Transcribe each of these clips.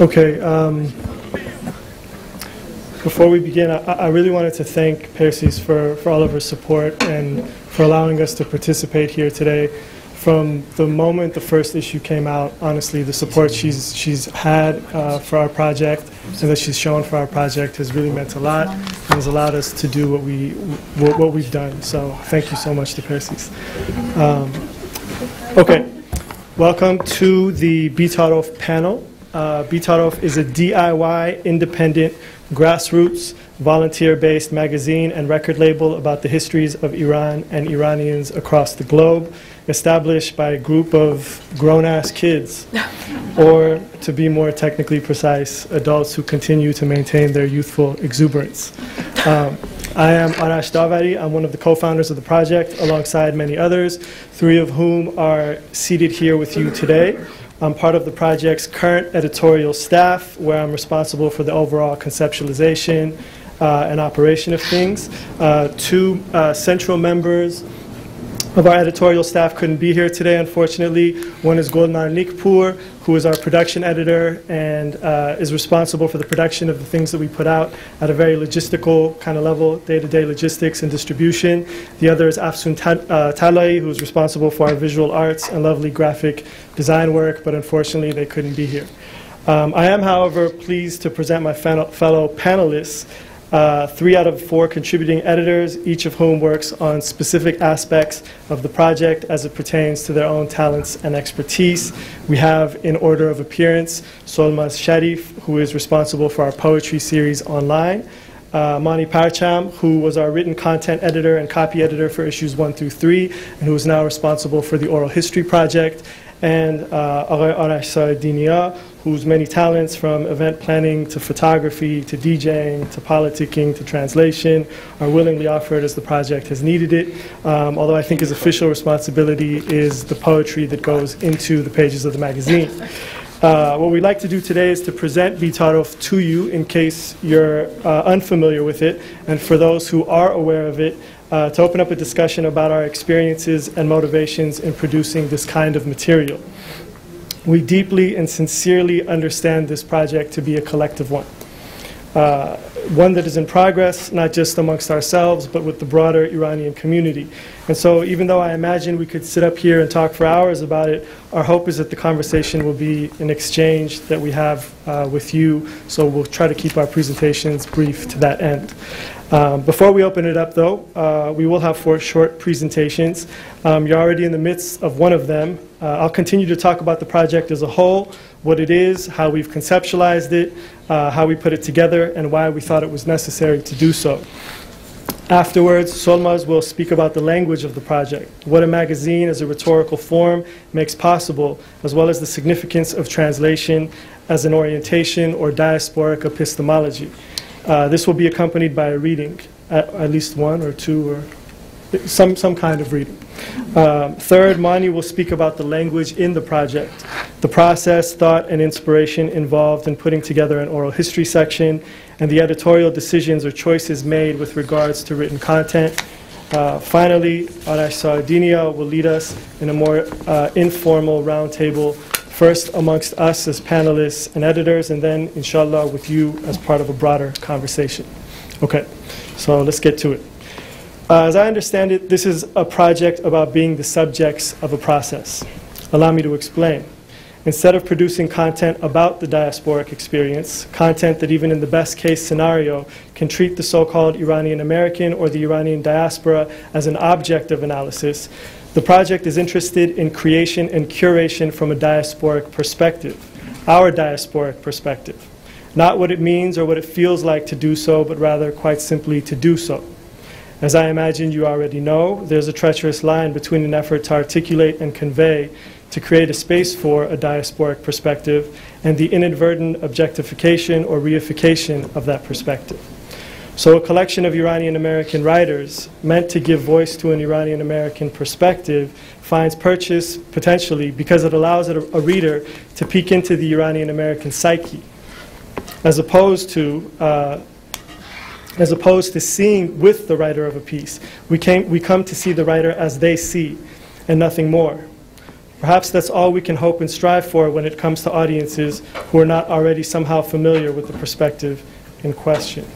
Okay. Um, before we begin, I, I, really wanted to thank Persis for, for all of her support and for allowing us to participate here today. From the moment the first issue came out, honestly, the support she's, she's had uh, for our project and that she's shown for our project has really meant a lot and has allowed us to do what, we, what, what we've done. So thank you so much to Persis. Um, okay. Welcome to the Bitarof panel. Uh, Bitarof is a DIY, independent, grassroots, volunteer-based magazine and record label about the histories of Iran and Iranians across the globe, established by a group of grown-ass kids, or to be more technically precise, adults who continue to maintain their youthful exuberance. Um, I am Arash Davari. I'm one of the co-founders of the project alongside many others, three of whom are seated here with you today. I'm part of the project's current editorial staff, where I'm responsible for the overall conceptualization uh, and operation of things. Uh, two uh, central members of our editorial staff couldn't be here today, unfortunately. One is Golnar Nikpur, who is our production editor and uh, is responsible for the production of the things that we put out at a very logistical kind of level, day-to-day logistics and distribution. The other is Afsun uh, Talai, who is responsible for our visual arts and lovely graphic design work, but unfortunately they couldn't be here. Um, I am, however, pleased to present my fellow panelists uh, three out of four contributing editors, each of whom works on specific aspects of the project as it pertains to their own talents and expertise. We have, in order of appearance, Solmaz Sharif, who is responsible for our poetry series online, uh, Mani Parcham, who was our written content editor and copy editor for issues one through three, and who is now responsible for the oral history project, and uh, Arash Dinia, whose many talents from event planning to photography to DJing to politicking to translation are willingly offered as the project has needed it. Um, although I think his official responsibility is the poetry that goes into the pages of the magazine. Uh, what we'd like to do today is to present Bitarof to you in case you're uh, unfamiliar with it, and for those who are aware of it, uh, to open up a discussion about our experiences and motivations in producing this kind of material. We deeply and sincerely understand this project to be a collective one. Uh, one that is in progress, not just amongst ourselves, but with the broader Iranian community. And so, even though I imagine we could sit up here and talk for hours about it, our hope is that the conversation will be an exchange that we have uh, with you. So, we'll try to keep our presentations brief to that end. Um, before we open it up, though, uh, we will have four short presentations. Um, you're already in the midst of one of them. Uh, I'll continue to talk about the project as a whole, what it is, how we've conceptualized it, uh, how we put it together, and why we thought it was necessary to do so. Afterwards, Solmaz will speak about the language of the project, what a magazine as a rhetorical form makes possible, as well as the significance of translation as an orientation or diasporic epistemology. Uh, this will be accompanied by a reading, at, at, least one or two or some, some kind of reading. Um, third, Mani will speak about the language in the project, the process, thought, and inspiration involved in putting together an oral history section, and the editorial decisions or choices made with regards to written content. Uh, finally, Arash Saedinia will lead us in a more uh, informal roundtable first amongst us as panelists and editors, and then, inshallah, with you as part of a broader conversation. Okay, so let's get to it. Uh, as I understand it, this is a project about being the subjects of a process. Allow me to explain. Instead of producing content about the diasporic experience, content that even in the best case scenario can treat the so-called Iranian American or the Iranian diaspora as an object of analysis, the project is interested in creation and curation from a diasporic perspective, our diasporic perspective. Not what it means or what it feels like to do so, but rather quite simply to do so. As I imagine you already know, there's a treacherous line between an effort to articulate and convey, to create a space for a diasporic perspective, and the inadvertent objectification or reification of that perspective. So a collection of Iranian American writers meant to give voice to an Iranian American perspective finds purchase potentially because it allows a, a reader to peek into the Iranian American psyche as opposed to uh, as opposed to seeing with the writer of a piece. We, came, we come to see the writer as they see and nothing more. Perhaps that's all we can hope and strive for when it comes to audiences who are not already somehow familiar with the perspective in question.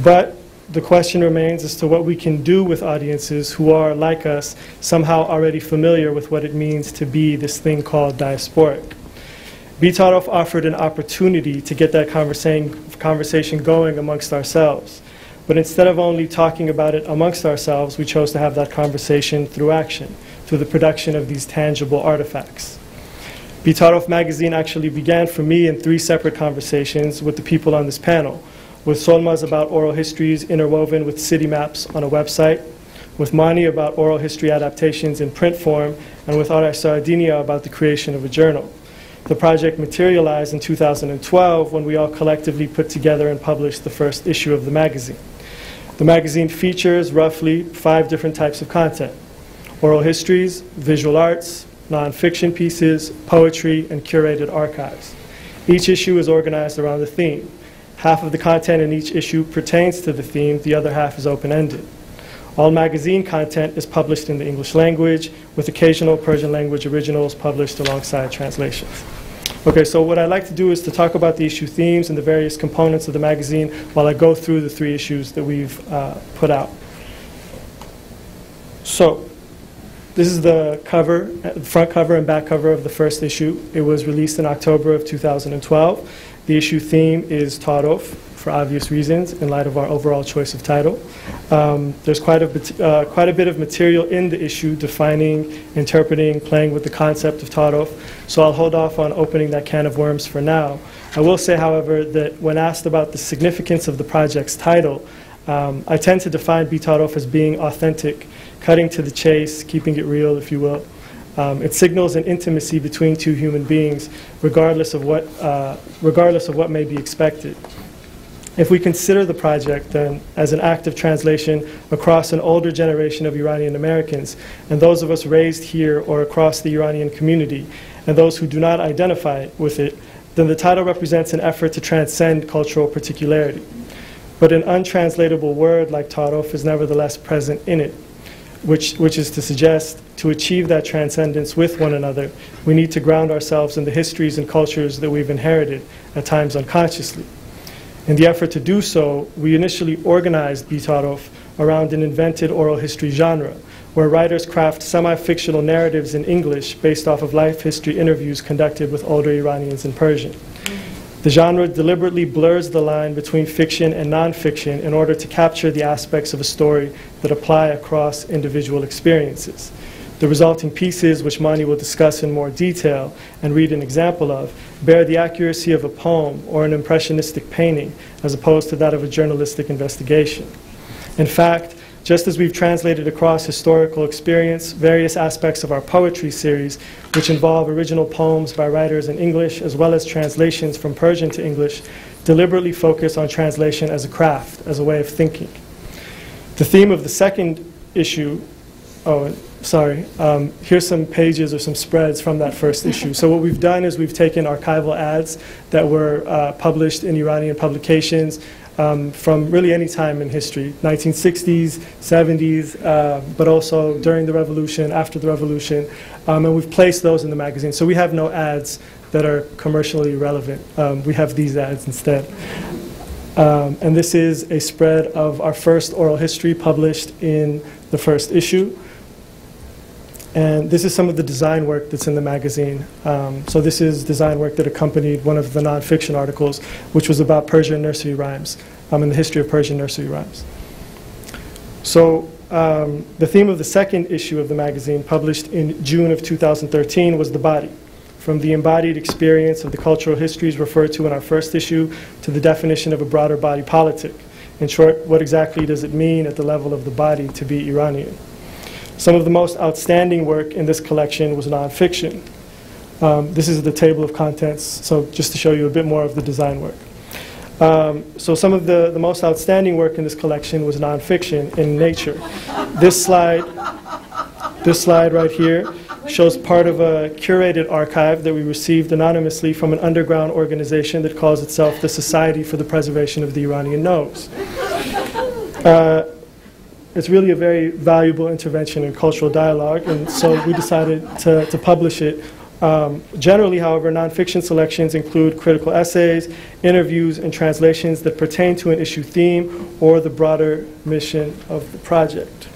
But the question remains as to what we can do with audiences who are, like us, somehow already familiar with what it means to be this thing called diasporic. Bitarof offered an opportunity to get that conversation going amongst ourselves. But instead of only talking about it amongst ourselves, we chose to have that conversation through action, through the production of these tangible artifacts. Bitarof magazine actually began for me in three separate conversations with the people on this panel with Solmaz about oral histories interwoven with city maps on a website, with Mani about oral history adaptations in print form, and with Arash Saedinia about the creation of a journal. The project materialized in 2012 when we all collectively put together and published the first issue of the magazine. The magazine features roughly five different types of content oral histories, visual arts, nonfiction pieces, poetry, and curated archives. Each issue is organized around a theme. Half of the content in each issue pertains to the theme, the other half is open-ended. All magazine content is published in the English language, with occasional Persian language originals published alongside translations. Okay, so what I'd like to do is to talk about the issue themes and the various components of the magazine while I go through the three issues that we've uh, put out. So, this is the cover, front cover and back cover of the first issue. It was released in October of 2012. The issue theme is Tarof, for obvious reasons, in light of our overall choice of title. Um, there's quite a, bit, uh, quite a bit of material in the issue defining, interpreting, playing with the concept of Tarof, so I'll hold off on opening that can of worms for now. I will say, however, that when asked about the significance of the project's title, um, I tend to define Bitarof as being authentic, cutting to the chase, keeping it real, if you will. Um, it signals an intimacy between two human beings, regardless of what, uh, regardless of what may be expected. If we consider the project then as an act of translation across an older generation of Iranian Americans, and those of us raised here or across the Iranian community, and those who do not identify with it, then the title represents an effort to transcend cultural particularity. But an untranslatable word like Tarof is nevertheless present in it which, which is to suggest to achieve that transcendence with one another, we need to ground ourselves in the histories and cultures that we've inherited, at times unconsciously. In the effort to do so, we initially organized Bitarof around an invented oral history genre, where writers craft semi-fictional narratives in English based off of life history interviews conducted with older Iranians in Persian. The genre deliberately blurs the line between fiction and nonfiction in order to capture the aspects of a story that apply across individual experiences. The resulting pieces, which Mani will discuss in more detail and read an example of, bear the accuracy of a poem or an impressionistic painting as opposed to that of a journalistic investigation. In fact, just as we've translated across historical experience various aspects of our poetry series, which involve original poems by writers in English as well as translations from Persian to English, deliberately focus on translation as a craft, as a way of thinking. The theme of the second issue, oh, sorry, um, here's some pages or some spreads from that first issue. So what we've done is we've taken archival ads that were uh, published in Iranian publications, um, from really any time in history 1960s, 70s, uh, but also during the revolution, after the revolution. Um, and we've placed those in the magazine. So we have no ads that are commercially relevant. Um, we have these ads instead. Um, and this is a spread of our first oral history published in the first issue. And this is some of the design work that's in the magazine. Um, so this is design work that accompanied one of the nonfiction articles, which was about Persian nursery rhymes um, and the history of Persian nursery rhymes. So um, the theme of the second issue of the magazine, published in June of 2013, was the body. From the embodied experience of the cultural histories referred to in our first issue to the definition of a broader body politic. In short, what exactly does it mean at the level of the body to be Iranian? Some of the most outstanding work in this collection was nonfiction. Um, this is the table of contents, so just to show you a bit more of the design work. Um, so some of the, the most outstanding work in this collection was nonfiction in nature. This slide, this slide right here shows part of a curated archive that we received anonymously from an underground organization that calls itself the Society for the Preservation of the Iranian Nose. Uh, it's really a very valuable intervention in cultural dialogue, and so we decided to, to publish it. Um, generally, however, nonfiction selections include critical essays, interviews, and translations that pertain to an issue theme or the broader mission of the project.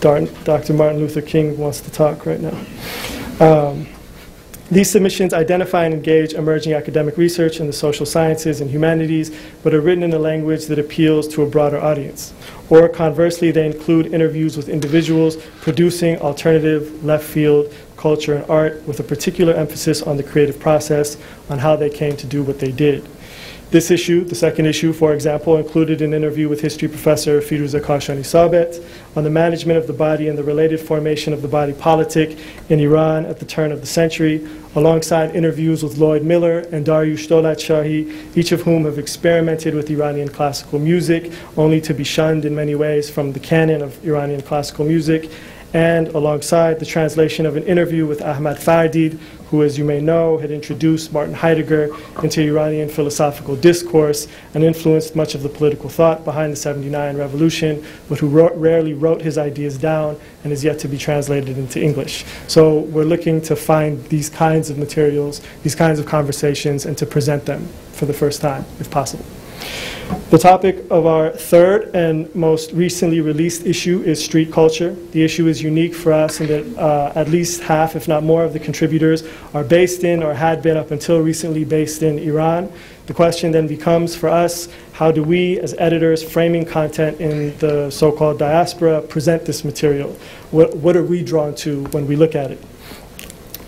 Dr. Martin Luther King wants to talk right now. Um, these submissions identify and engage emerging academic research in the social sciences and humanities, but are written in a language that appeals to a broader audience. Or conversely, they include interviews with individuals producing alternative, left field culture and art with a particular emphasis on the creative process, on how they came to do what they did. This issue, the second issue, for example, included an interview with history professor Firuza Kashani Sabet on the management of the body and the related formation of the body politic in Iran at the turn of the century, alongside interviews with Lloyd Miller and Dariush Dolatshahi, each of whom have experimented with Iranian classical music, only to be shunned in many ways from the canon of Iranian classical music, and alongside the translation of an interview with Ahmad Fardid, who, as you may know, had introduced Martin Heidegger into Iranian philosophical discourse and influenced much of the political thought behind the 79 revolution, but who wrote, rarely wrote his ideas down and is yet to be translated into English. So we're looking to find these kinds of materials, these kinds of conversations, and to present them for the first time, if possible. The topic of our third and most recently released issue is street culture. The issue is unique for us in that uh, at least half, if not more, of the contributors are based in or had been up until recently based in Iran. The question then becomes for us, how do we as editors framing content in the so-called diaspora present this material? What, what are we drawn to when we look at it?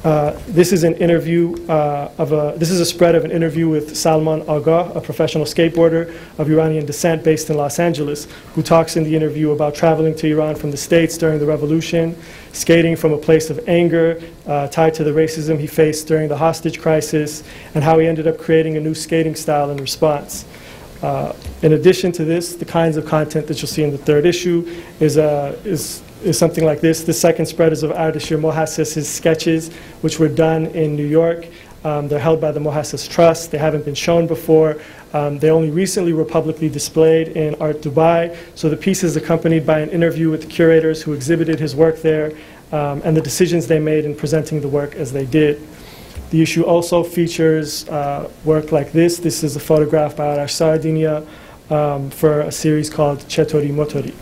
Uh, this is an interview uh, of a, this is a spread of an interview with Salman Agha, a professional skateboarder of Iranian descent based in Los Angeles, who talks in the interview about traveling to Iran from the States during the revolution, skating from a place of anger uh, tied to the racism he faced during the hostage crisis, and how he ended up creating a new skating style in response. Uh, in addition to this, the kinds of content that you'll see in the third issue is, uh, is is something like this. The second spread is of Ardashir Mohasses's sketches, which were done in New York. Um, they're held by the Mohasses Trust. They haven't been shown before. Um, they only recently were publicly displayed in Art Dubai. So the piece is accompanied by an interview with the curators who exhibited his work there um, and the decisions they made in presenting the work as they did. The issue also features uh, work like this. This is a photograph by Arash Saedinia um, for a series called Chetori Motori.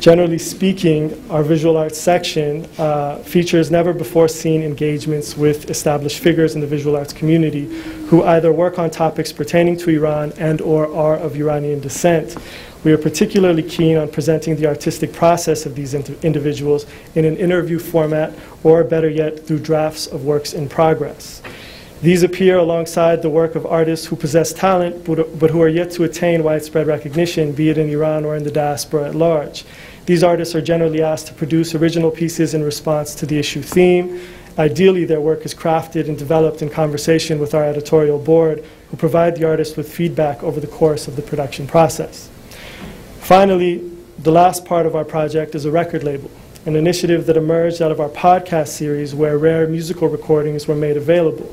Generally speaking, our visual arts section uh, features never before seen engagements with established figures in the visual arts community who either work on topics pertaining to Iran and or are of Iranian descent. We are particularly keen on presenting the artistic process of these individuals in an interview format or better yet through drafts of works in progress. These appear alongside the work of artists who possess talent but, who are yet to attain widespread recognition, be it in Iran or in the diaspora at large. These artists are generally asked to produce original pieces in response to the issue theme. Ideally, their work is crafted and developed in conversation with our editorial board, who provide the artist with feedback over the course of the production process. Finally, the last part of our project is a record label, an initiative that emerged out of our podcast series where rare musical recordings were made available.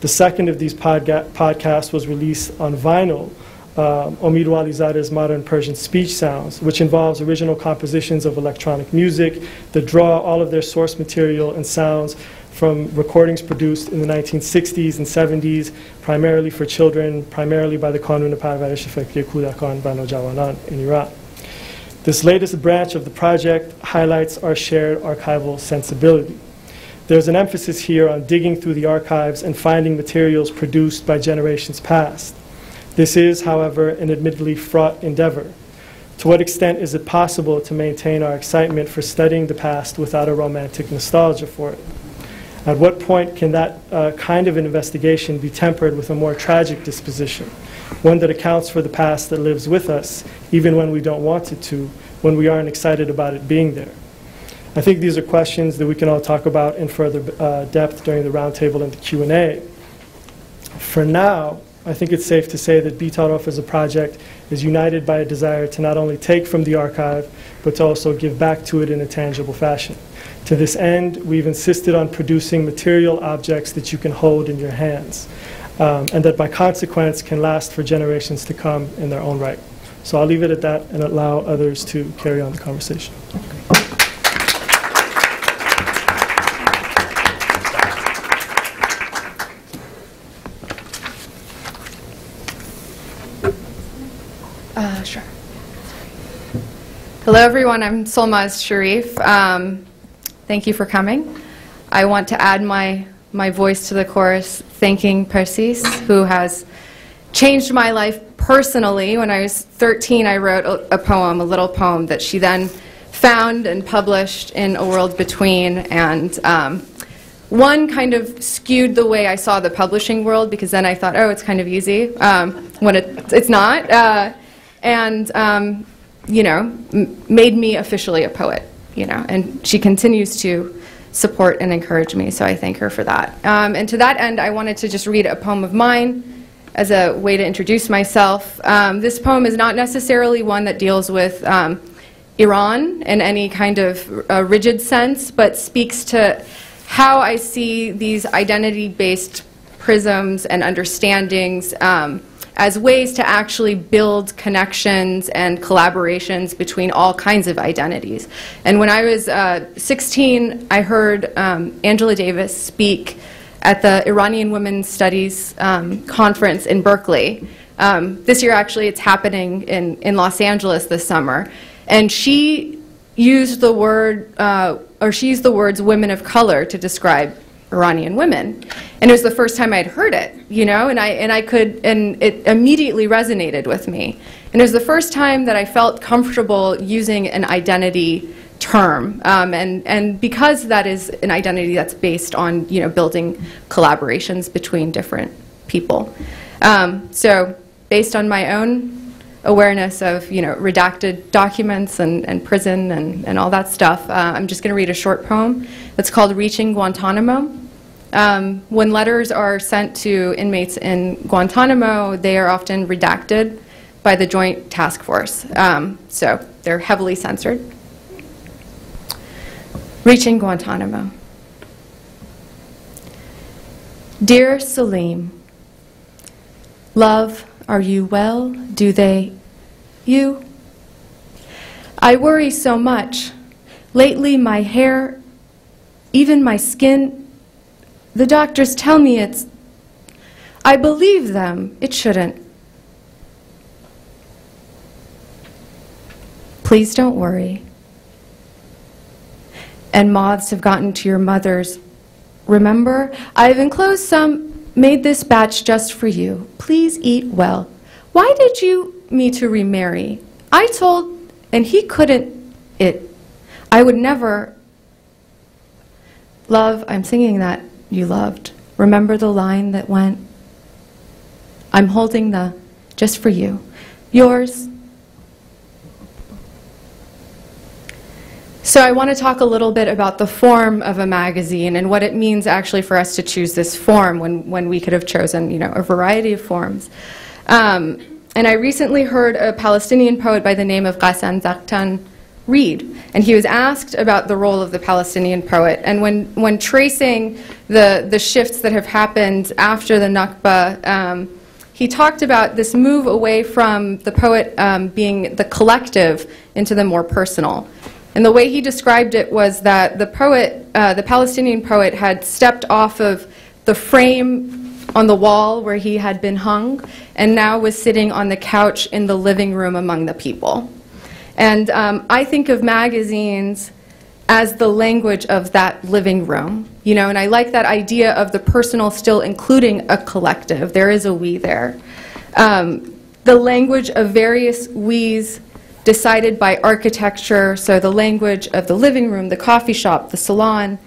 The second of these podcasts was released on vinyl uh, Omid Walizade's Modern Persian Speech Sounds, which involves original compositions of electronic music that draw all of their source material and sounds from recordings produced in the 1960s and 70s, primarily for children, primarily by the Kanun Parvarish Fikri Kudakan Bano Jawanan in Iran. This latest branch of the project highlights our shared archival sensibility. There's an emphasis here on digging through the archives and finding materials produced by generations past. This is, however, an admittedly fraught endeavor. To what extent is it possible to maintain our excitement for studying the past without a romantic nostalgia for it? At what point can that uh, kind of investigation be tempered with a more tragic disposition, one that accounts for the past that lives with us, even when we don't want it to, when we aren't excited about it being there? I think these are questions that we can all talk about in further uh, depth during the roundtable and the Q&A. For now, I think it's safe to say that Bitarof as a project is united by a desire to not only take from the archive, but to also give back to it in a tangible fashion. To this end, we've insisted on producing material objects that you can hold in your hands, um, and that by consequence can last for generations to come in their own right. So I'll leave it at that and allow others to carry on the conversation. Uh, sure. Hello, everyone. I'm Solmaz Sharif. Um, thank you for coming. I want to add my, my voice to the chorus, thanking Persis, who has changed my life personally. When I was 13, I wrote a, a poem, a little poem, that she then found and published in A World Between. And um, one kind of skewed the way I saw the publishing world because then I thought, oh, it's kind of easy um, when it, it's not. Uh, and, um, you know, made me officially a poet, you know, and she continues to support and encourage me, so I thank her for that. Um, and to that end, I wanted to just read a poem of mine as a way to introduce myself. Um, this poem is not necessarily one that deals with um, Iran in any kind of uh, rigid sense, but speaks to how I see these identity-based prisms and understandings um, as ways to actually build connections and collaborations between all kinds of identities. And when I was uh, 16, I heard um, Angela Davis speak at the Iranian Women's Studies um, Conference in Berkeley. Um, this year, actually, it's happening in, in Los Angeles this summer. And she used the word, uh, or she used the words women of color to describe Iranian women. And it was the first time I'd heard it, you know, and I, and I could, and it immediately resonated with me. And it was the first time that I felt comfortable using an identity term. Um, and, and because that is an identity that's based on, you know, building collaborations between different people. Um, so based on my own awareness of, you know, redacted documents and, and prison and, and all that stuff, uh, I'm just going to read a short poem that's called Reaching Guantanamo. Um, when letters are sent to inmates in Guantanamo, they are often redacted by the Joint Task Force. Um, so they're heavily censored. Reaching Guantanamo. Dear Salim, love, are you well? Do they, you? I worry so much. Lately, my hair, even my skin, the doctors tell me it's. I believe them. It shouldn't. Please don't worry. And moths have gotten to your mother's. Remember, I've enclosed some, made this batch just for you. Please eat well. Why did you me to remarry? I told, and he couldn't, it. I would never. Love, I'm singing that you loved. Remember the line that went, I'm holding the, just for you, yours. So I want to talk a little bit about the form of a magazine and what it means actually for us to choose this form when, when we could have chosen, you know, a variety of forms. Um, and I recently heard a Palestinian poet by the name of Ghassan Zaqtan read. And he was asked about the role of the Palestinian poet. And when, when tracing the, the shifts that have happened after the Nakba, um, he talked about this move away from the poet um, being the collective into the more personal. And the way he described it was that the poet, uh, the Palestinian poet, had stepped off of the frame on the wall where he had been hung and now was sitting on the couch in the living room among the people. And um, I think of magazines as the language of that living room, you know, and I like that idea of the personal still including a collective. There is a we there. Um, the language of various we's decided by architecture, so the language of the living room, the coffee shop, the salon,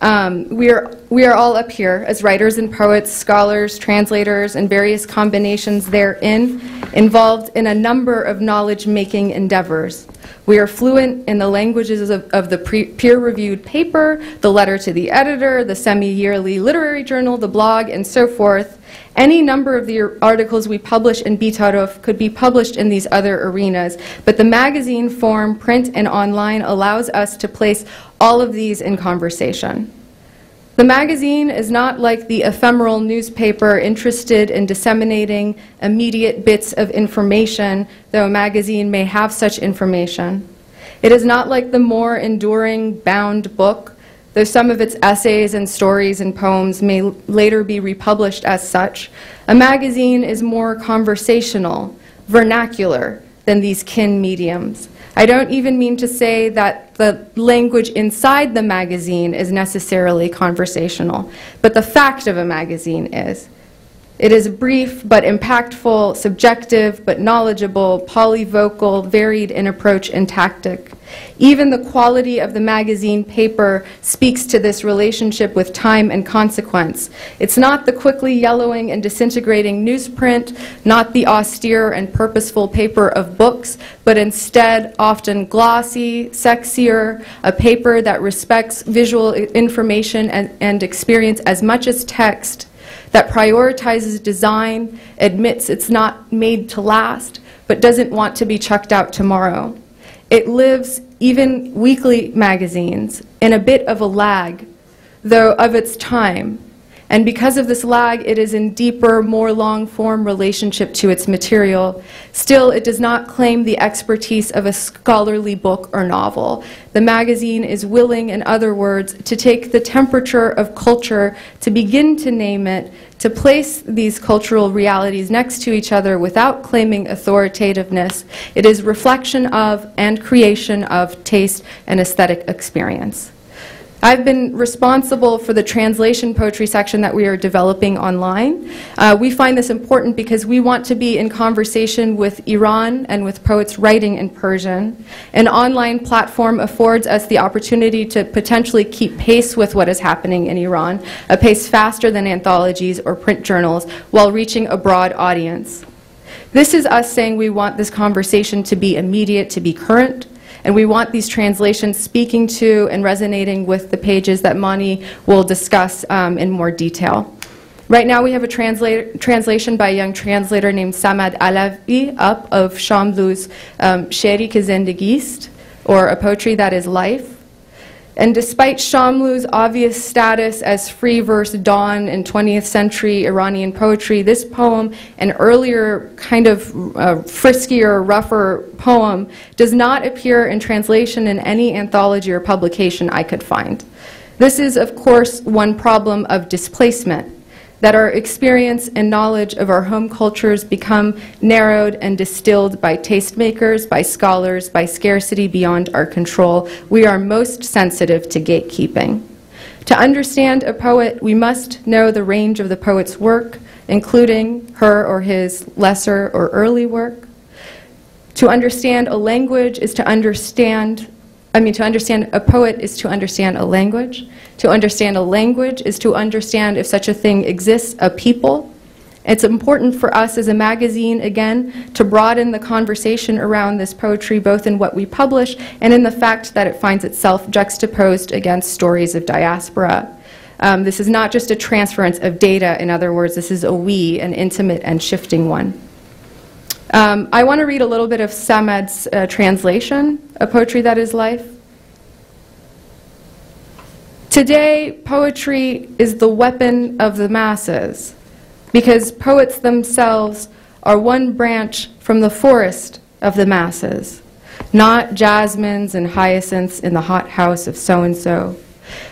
um, we, are, we are all up here as writers and poets, scholars, translators, and various combinations therein, involved in a number of knowledge-making endeavors. We are fluent in the languages of, of the peer-reviewed paper, the letter to the editor, the semi-yearly literary journal, the blog, and so forth. Any number of the articles we publish in Bitarof could be published in these other arenas, but the magazine form, print, and online allows us to place all of these in conversation. The magazine is not like the ephemeral newspaper interested in disseminating immediate bits of information, though a magazine may have such information. It is not like the more enduring bound book, though some of its essays and stories and poems may later be republished as such. A magazine is more conversational, vernacular than these kin mediums. I don't even mean to say that the language inside the magazine is necessarily conversational, but the fact of a magazine is. It is brief but impactful, subjective but knowledgeable, polyvocal, varied in approach and tactic. Even the quality of the magazine paper speaks to this relationship with time and consequence. It's not the quickly yellowing and disintegrating newsprint, not the austere and purposeful paper of books, but instead often glossy, sexier, a paper that respects visual information and, and experience as much as text that prioritizes design, admits it's not made to last, but doesn't want to be chucked out tomorrow. It lives, even weekly magazines, in a bit of a lag, though of its time, and because of this lag, it is in deeper, more long-form relationship to its material. Still, it does not claim the expertise of a scholarly book or novel. The magazine is willing, in other words, to take the temperature of culture, to begin to name it, to place these cultural realities next to each other without claiming authoritativeness. It is reflection of and creation of taste and aesthetic experience. I've been responsible for the translation poetry section that we are developing online. Uh, we find this important because we want to be in conversation with Iran and with poets writing in Persian. An online platform affords us the opportunity to potentially keep pace with what is happening in Iran, a pace faster than anthologies or print journals, while reaching a broad audience. This is us saying we want this conversation to be immediate, to be current, and we want these translations speaking to and resonating with the pages that Mani will discuss um, in more detail. Right now we have a translation by a young translator named Samad Alavi up of Shamlu's um, Sheri ke or A Poetry That Is Life. And despite Shamlu's obvious status as free verse dawn in 20th century Iranian poetry, this poem, an earlier kind of uh, friskier, rougher poem, does not appear in translation in any anthology or publication I could find. This is, of course, one problem of displacement that our experience and knowledge of our home cultures become narrowed and distilled by tastemakers, by scholars, by scarcity beyond our control, we are most sensitive to gatekeeping. To understand a poet, we must know the range of the poet's work, including her or his lesser or early work. To understand a language is to understand I mean, to understand a poet is to understand a language. To understand a language is to understand if such a thing exists, a people. It's important for us as a magazine, again, to broaden the conversation around this poetry, both in what we publish and in the fact that it finds itself juxtaposed against stories of diaspora. Um, this is not just a transference of data, in other words, this is a we, an intimate and shifting one. Um, I want to read a little bit of Samad's uh, translation of Poetry That Is Life. Today, poetry is the weapon of the masses because poets themselves are one branch from the forest of the masses, not jasmines and hyacinths in the hothouse of so and so.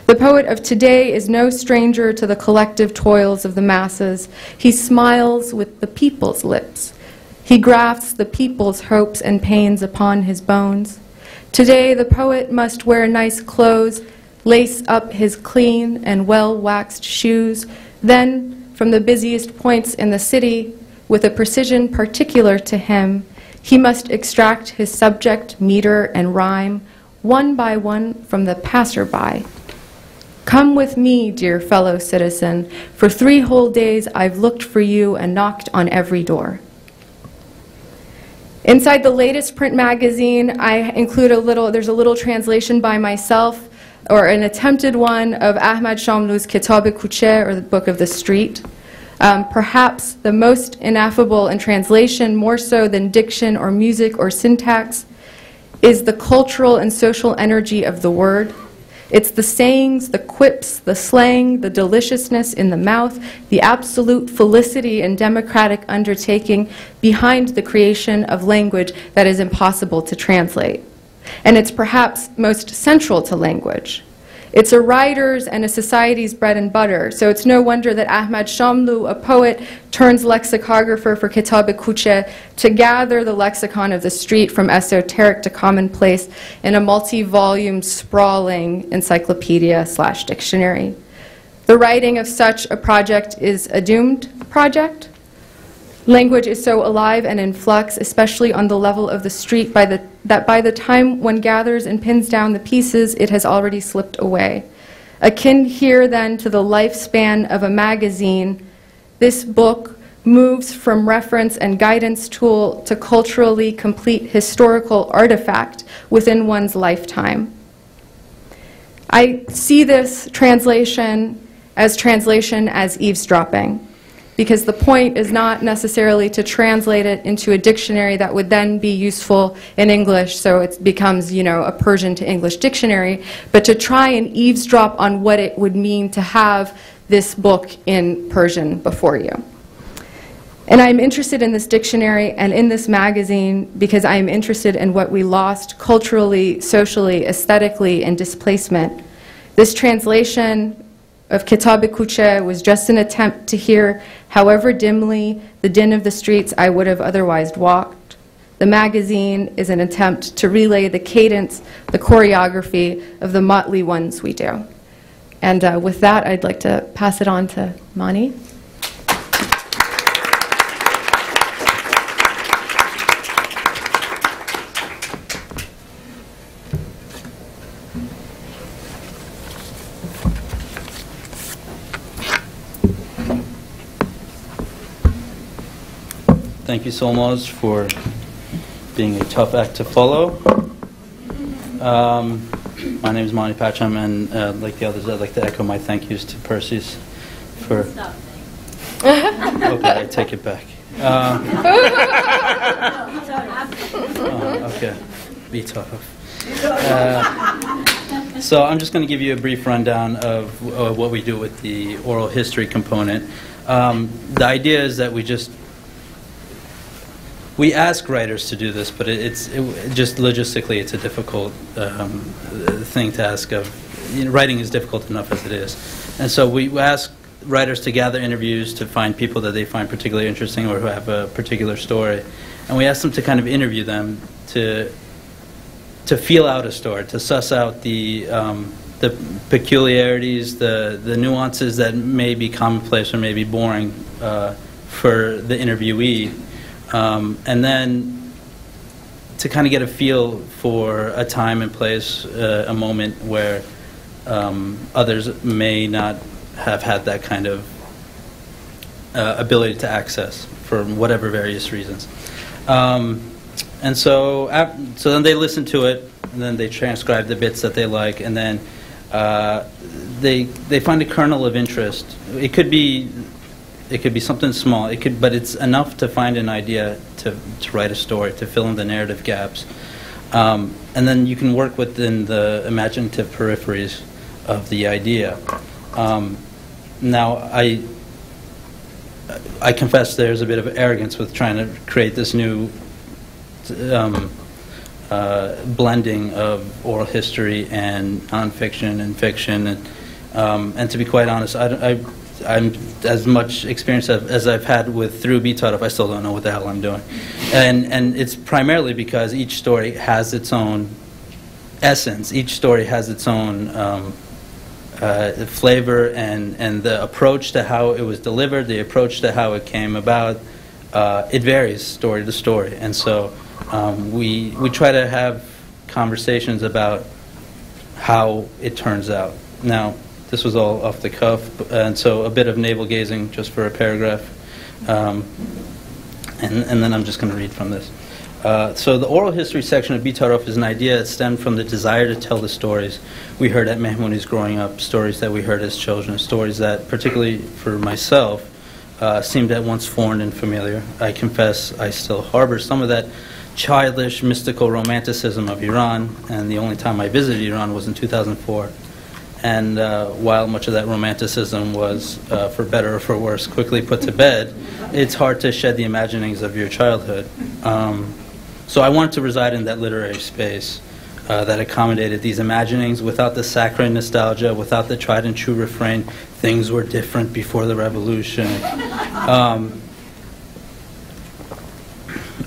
The poet of today is no stranger to the collective toils of the masses. He smiles with the people's lips he grafts the people's hopes and pains upon his bones. Today the poet must wear nice clothes, lace up his clean and well-waxed shoes, then, from the busiest points in the city, with a precision particular to him, he must extract his subject, meter, and rhyme, one by one from the passerby. Come with me, dear fellow citizen. For three whole days I've looked for you and knocked on every door. Inside the latest print magazine, I include a little, there's a little translation by myself, or an attempted one of Ahmad Shamlu's Kitab-e Kuche, or the Book of the Street. Um, perhaps the most ineffable in translation, more so than diction or music or syntax, is the cultural and social energy of the word. It's the sayings, the quips, the slang, the deliciousness in the mouth, the absolute felicity and democratic undertaking behind the creation of language that is impossible to translate. And it's perhaps most central to language. It's a writer's and a society's bread and butter, so it's no wonder that Ahmad Shamlu, a poet, turns lexicographer for Kitab Kuche to gather the lexicon of the street from esoteric to commonplace in a multi-volume, sprawling encyclopedia slash dictionary. The writing of such a project is a doomed project. Language is so alive and in flux, especially on the level of the street, by the, that by the time one gathers and pins down the pieces, it has already slipped away. Akin here, then, to the lifespan of a magazine, this book moves from reference and guidance tool to culturally complete historical artifact within one's lifetime. I see this translation as translation as eavesdropping because the point is not necessarily to translate it into a dictionary that would then be useful in English, so it becomes, you know, a Persian to English dictionary, but to try and eavesdrop on what it would mean to have this book in Persian before you. And I'm interested in this dictionary and in this magazine because I'm interested in what we lost culturally, socially, aesthetically, and displacement. This translation of Kitab Kuche was just an attempt to hear, however dimly, the din of the streets I would have otherwise walked. The magazine is an attempt to relay the cadence, the choreography of the motley ones we do. And uh, with that, I'd like to pass it on to Mani. Thank you, Solmaz, for being a tough act to follow. Um, my name is Mani Parcham, and uh, like the others, I'd like to echo my thank yous to Persis for. okay, I take it back. Uh, oh, okay, be tough. Uh, so I'm just going to give you a brief rundown of uh, what we do with the oral history component. Um, the idea is that we just we ask writers to do this, but it, it's it, just logistically, it's a difficult um, thing to ask of. You know, writing is difficult enough as it is, and so we ask writers to gather interviews to find people that they find particularly interesting or who have a particular story, and we ask them to kind of interview them to to feel out a story, to suss out the um, the peculiarities, the the nuances that may be commonplace or may be boring uh, for the interviewee um, and then to kind of get a feel for a time and place, uh, a moment where um, others may not have had that kind of uh, ability to access for whatever various reasons. Um, and so, so then they listen to it, and then they transcribe the bits that they like, and then uh, they they find a kernel of interest. It could be it could be something small. It could, but it's enough to find an idea to, to write a story, to fill in the narrative gaps. Um, and then you can work within the imaginative peripheries of the idea. Um, now, I, I confess there's a bit of arrogance with trying to create this new um, uh, blending of oral history and nonfiction and fiction. And, um, and to be quite honest, I, I I'm as much experience as I've had with through Bitarof, I still don't know what the hell I'm doing, and and it's primarily because each story has its own essence. Each story has its own um, uh, flavor and and the approach to how it was delivered, the approach to how it came about. Uh, it varies story to story, and so um, we we try to have conversations about how it turns out. Now this was all off the cuff, and so a bit of navel gazing just for a paragraph. Um, and, and, then I'm just going to read from this. Uh, so the oral history section of Bitarof is an idea that stemmed from the desire to tell the stories we heard at Mehmooni's growing up, stories that we heard as children, stories that, particularly for myself, uh, seemed at once foreign and familiar. I confess I still harbor some of that childish, mystical romanticism of Iran, and the only time I visited Iran was in 2004 And uh, while much of that romanticism was, uh, for better or for worse, quickly put to bed, it's hard to shed the imaginings of your childhood. Um, so I wanted to reside in that literary space uh, that accommodated these imaginings without the saccharine nostalgia, without the tried and true refrain, things were different before the revolution. Um,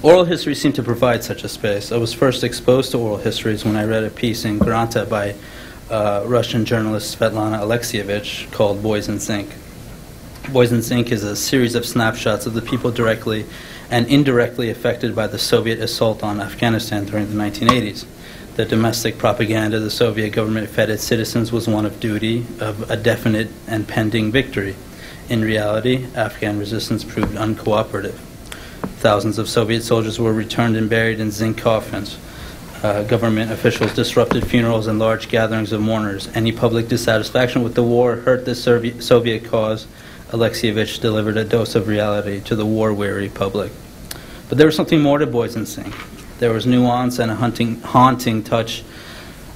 Oral history seemed to provide such a space. I was first exposed to oral histories when I read a piece in Granta by uh, Russian journalist Svetlana Alexievich called Boys in Zinc. Boys in Zinc is a series of snapshots of the people directly and indirectly affected by the Soviet assault on Afghanistan during the 1980s. The domestic propaganda the Soviet government fed its citizens was one of duty, of a definite and pending victory. In reality, Afghan resistance proved uncooperative. Thousands of Soviet soldiers were returned and buried in zinc coffins. Uh, government officials disrupted funerals and large gatherings of mourners. Any public dissatisfaction with the war hurt the Soviet, cause. Alexievich delivered a dose of reality to the war-weary public. But there was something more to Boys. There was nuance and a hunting, haunting touch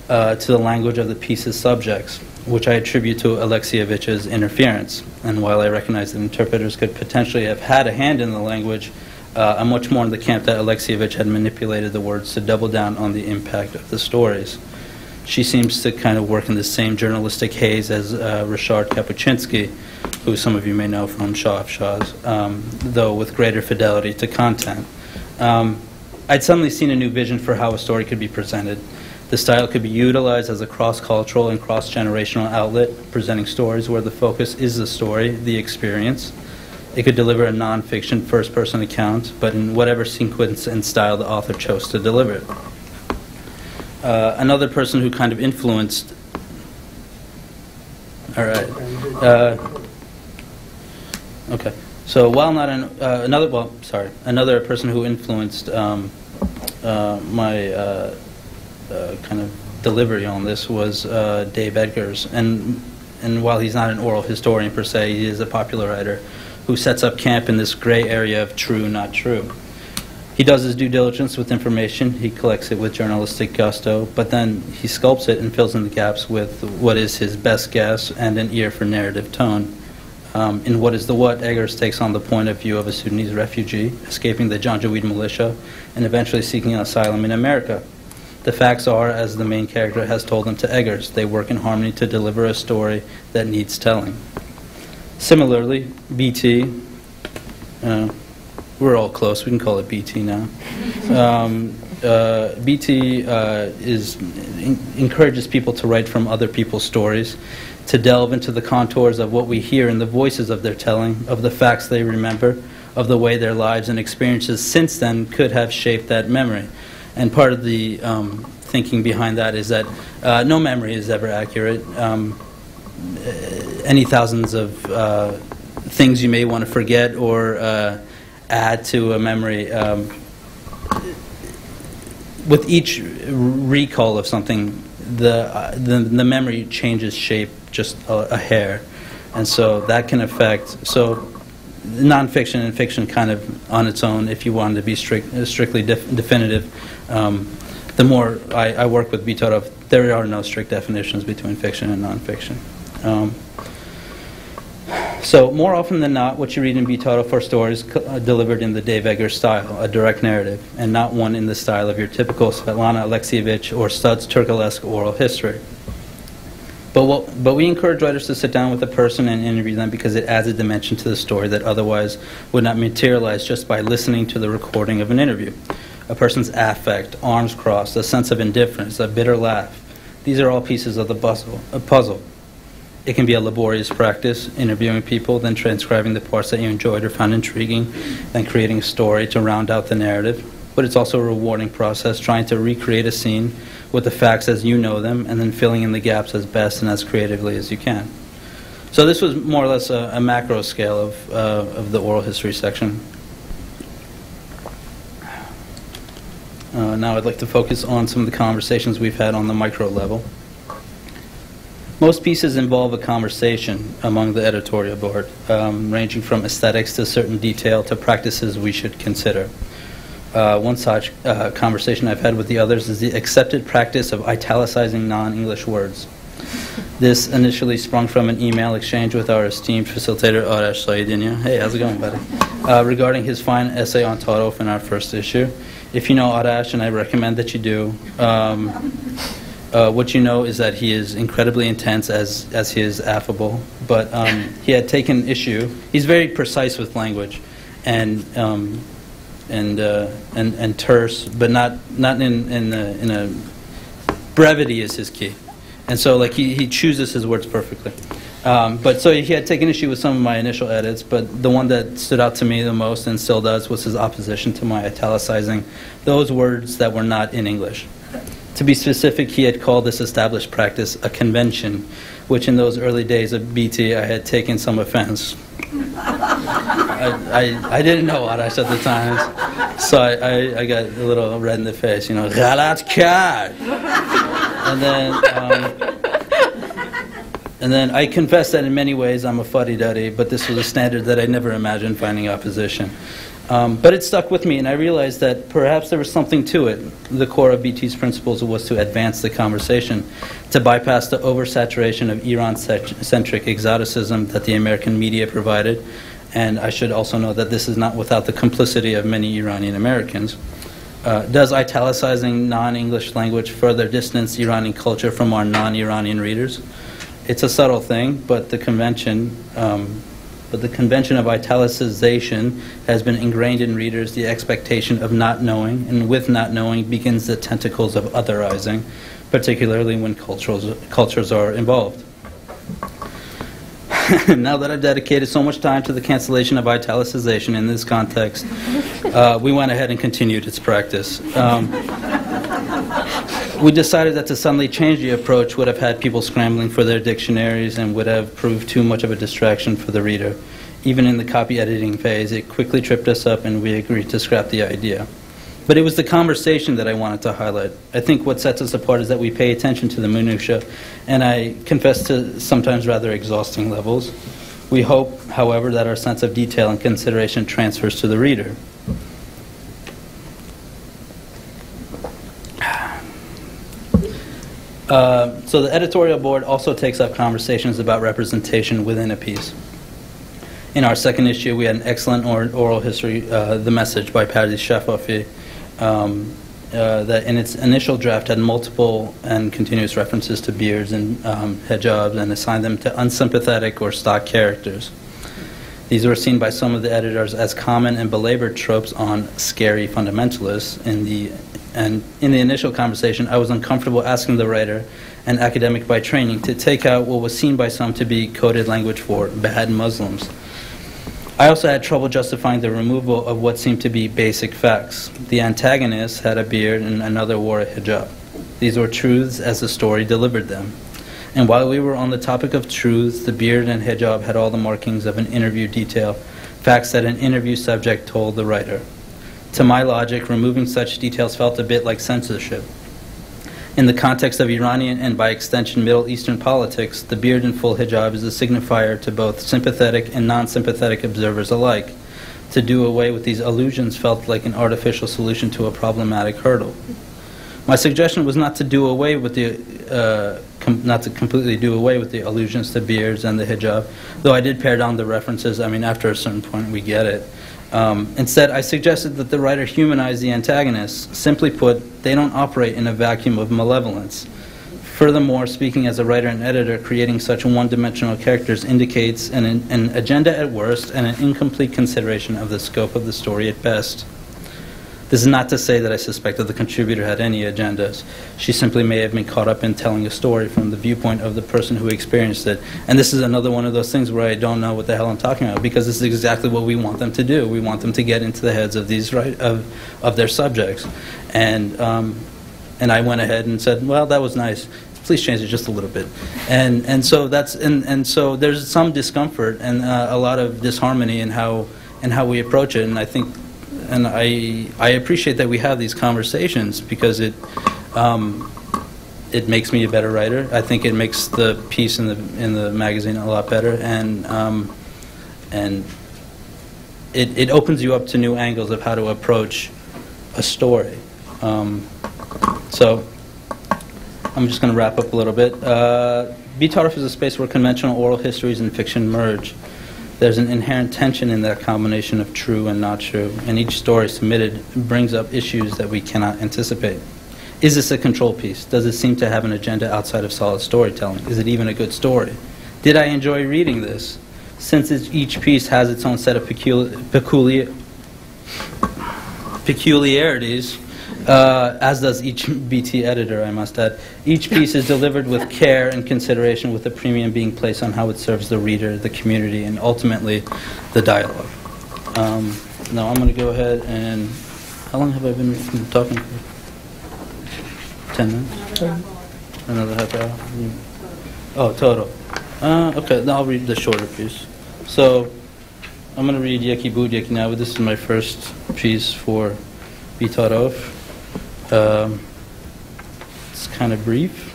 uh, to the language of the piece's subjects, which I attribute to Alexievich's interference. And while I recognize that interpreters could potentially have had a hand in the language, uh, I'm much more in the camp that Alexievich had manipulated the words to double down on the impact of the stories. She seems to kind of work in the same journalistic haze as uh, Kapuscinski, who some of you may know from Shah of Shahs, um, though with greater fidelity to content. Um, I'd suddenly seen a new vision for how a story could be presented. The style could be utilized as a cross-cultural and cross-generational outlet, presenting stories where the focus is the story, the experience, it could deliver a nonfiction first person account, but in whatever sequence and style the author chose to deliver it. Uh, another person who kind of influenced. All right. Uh, okay. So while not an, uh, another, well, sorry, another person who influenced um, uh, my uh, uh, kind of delivery on this was Dave Eggers, and and while he's not an oral historian per se, he is a popular writer who sets up camp in this gray area of true, not true. He does his due diligence with information, he collects it with journalistic gusto, but then he sculpts it and fills in the gaps with what is his best guess and an ear for narrative tone. Um, in What is the What, Eggers takes on the point of view of a Sudanese refugee escaping the Janjaweed militia and eventually seeking asylum in America. The facts are, as the main character has told them to Eggers, they work in harmony to deliver a story that needs telling. Similarly, BT, uh, we're all close, we can call it BT now. Um, uh, BT uh, is, encourages people to write from other people's stories, to delve into the contours of what we hear in the voices of their telling, of the facts they remember, of the way their lives and experiences since then could have shaped that memory. And part of the um, thinking behind that is that uh, no memory is ever accurate. Um, any thousands of uh, things you may want to forget or uh, add to a memory. Um, with each recall of something, the, uh, the, the memory changes shape just a, a, hair, and so that can affect. So, nonfiction and fiction, kind of on its own, if you wanted to be strict, strictly def definitive. Um, the more I, I work with Bitarof, there are no strict definitions between fiction and nonfiction. Um, so more often than not, what you read in Bitarof for stories uh, delivered in the Dave Eggers style, a direct narrative, and not one in the style of your typical Svetlana Alexievich or Studs Terkelesque oral history. But, what, but we encourage writers to sit down with a person and interview them because it adds a dimension to the story that otherwise would not materialize just by listening to the recording of an interview. A person's affect, arms crossed, a sense of indifference, a bitter laugh. These are all pieces of the puzzle. A puzzle. It can be a laborious practice, interviewing people, then transcribing the parts that you enjoyed or found intriguing, then creating a story to round out the narrative. But it's also a rewarding process, trying to recreate a scene with the facts as you know them, and then filling in the gaps as best and as creatively as you can. So this was more or less a, a macro scale of, uh, of the oral history section. Uh, now I'd like to focus on some of the conversations we've had on the micro level. Most pieces involve a conversation among the editorial board, um, ranging from aesthetics to certain detail to practices we should consider. Uh, one such uh, conversation I've had with the others is the accepted practice of italicizing non English words. This initially sprung from an email exchange with our esteemed facilitator, Arash Saedinia. Hey, how's it going, buddy? Uh, regarding his fine essay on Tarof in our first issue. If you know Arash, and I recommend that you do, um, uh, what you know is that he is incredibly intense as, as he is affable, but um, he had taken issue. He's very precise with language and, um, and, uh, and, and terse, but not, not in, in, a, in a brevity is his key. And so, like, he, he chooses his words perfectly. Um, but so he had taken issue with some of my initial edits, but the one that stood out to me the most and still does was his opposition to my italicizing those words that were not in English. To be specific, he had called this established practice a convention, which in those early days of BT I had taken some offense. I, I, I didn't know what I said at the time, so I, I, I got a little red in the face, you know, Galat Kar! And then, um, and then I confess that in many ways I'm a fuddy-duddy, but this was a standard that I never imagined finding opposition. Um, but it stuck with me, and I realized that perhaps there was something to it. The core of BT's principles was to advance the conversation, to bypass the oversaturation of Iran-centric exoticism that the American media provided. And I should also know that this is not without the complicity of many Iranian Americans. Uh, does italicizing non-English language further distance Iranian culture from our non-Iranian readers? It's a subtle thing, but the convention um, but the convention of italicization has been ingrained in readers the expectation of not knowing, and with not knowing begins the tentacles of otherizing, particularly when cultures, cultures are involved. now that I've dedicated so much time to the cancellation of italicization in this context, uh, we went ahead and continued its practice. Um, we decided that to suddenly change the approach would have had people scrambling for their dictionaries and would have proved too much of a distraction for the reader. Even in the copy editing phase, it quickly tripped us up and we agreed to scrap the idea. But it was the conversation that I wanted to highlight. I think what sets us apart is that we pay attention to the minutia, and I confess to sometimes rather exhausting levels. We hope, however, that our sense of detail and consideration transfers to the reader. Uh, so the editorial board also takes up conversations about representation within a piece. In our second issue, we had an excellent or, oral history, uh, The Message by Patty Shafafi, um, uh, that in its initial draft had multiple and continuous references to beards and um, hijabs and assigned them to unsympathetic or stock characters. These were seen by some of the editors as common and belabored tropes on scary fundamentalists in the and in the initial conversation, I was uncomfortable asking the writer, an academic by training, to take out what was seen by some to be coded language for bad Muslims. I also had trouble justifying the removal of what seemed to be basic facts. The antagonist had a beard and another wore a hijab. These were truths as the story delivered them. And while we were on the topic of truths, the beard and hijab had all the markings of an interview detail, facts that an interview subject told the writer. To my logic, removing such details felt a bit like censorship. In the context of Iranian and by extension Middle Eastern politics, the beard and full hijab is a signifier to both sympathetic and non sympathetic observers alike. To do away with these allusions felt like an artificial solution to a problematic hurdle. My suggestion was not to do away with the, uh, not to completely do away with the allusions to beards and the hijab, though I did pare down the references. I mean, after a certain point, we get it. Um, instead, I suggested that the writer humanize the antagonists. Simply put, they don't operate in a vacuum of malevolence. Furthermore, speaking as a writer and editor, creating such one dimensional characters indicates an, an agenda at worst and an incomplete consideration of the scope of the story at best. This is not to say that I suspect that the contributor had any agendas. She simply may have been caught up in telling a story from the viewpoint of the person who experienced it. And this is another one of those things where I don't know what the hell I'm talking about because this is exactly what we want them to do. We want them to get into the heads of these right of of their subjects. And um, and I went ahead and said, well, that was nice. Please change it just a little bit. And and so that's and, and so there's some discomfort and uh, a lot of disharmony in how in how we approach it. And I think and I I appreciate that we have these conversations because it um, it makes me a better writer. I think it makes the piece in the in the magazine a lot better, and um, and it it opens you up to new angles of how to approach a story. Um, so I'm just going to wrap up a little bit. Uh, Bitarof is a space where conventional oral histories and fiction merge. There's an inherent tension in that combination of true and not true, and each story submitted brings up issues that we cannot anticipate. Is this a control piece? Does it seem to have an agenda outside of solid storytelling? Is it even a good story? Did I enjoy reading this? Since each piece has its own set of peculi- peculiar, peculiarities, uh, as does each BT editor, I must add. Each piece is delivered with care and consideration, with a premium being placed on how it serves the reader, the community, and ultimately the dialogue. Um, now, I'm going to go ahead and. How long have I been talking for? 10 minutes? Another half hour? Oh, total. Uh, okay, then I'll read the shorter piece. So, I'm going to read Yeki Bud Yeki now, but this is my first piece for Bitarof. Um, it's kind of brief.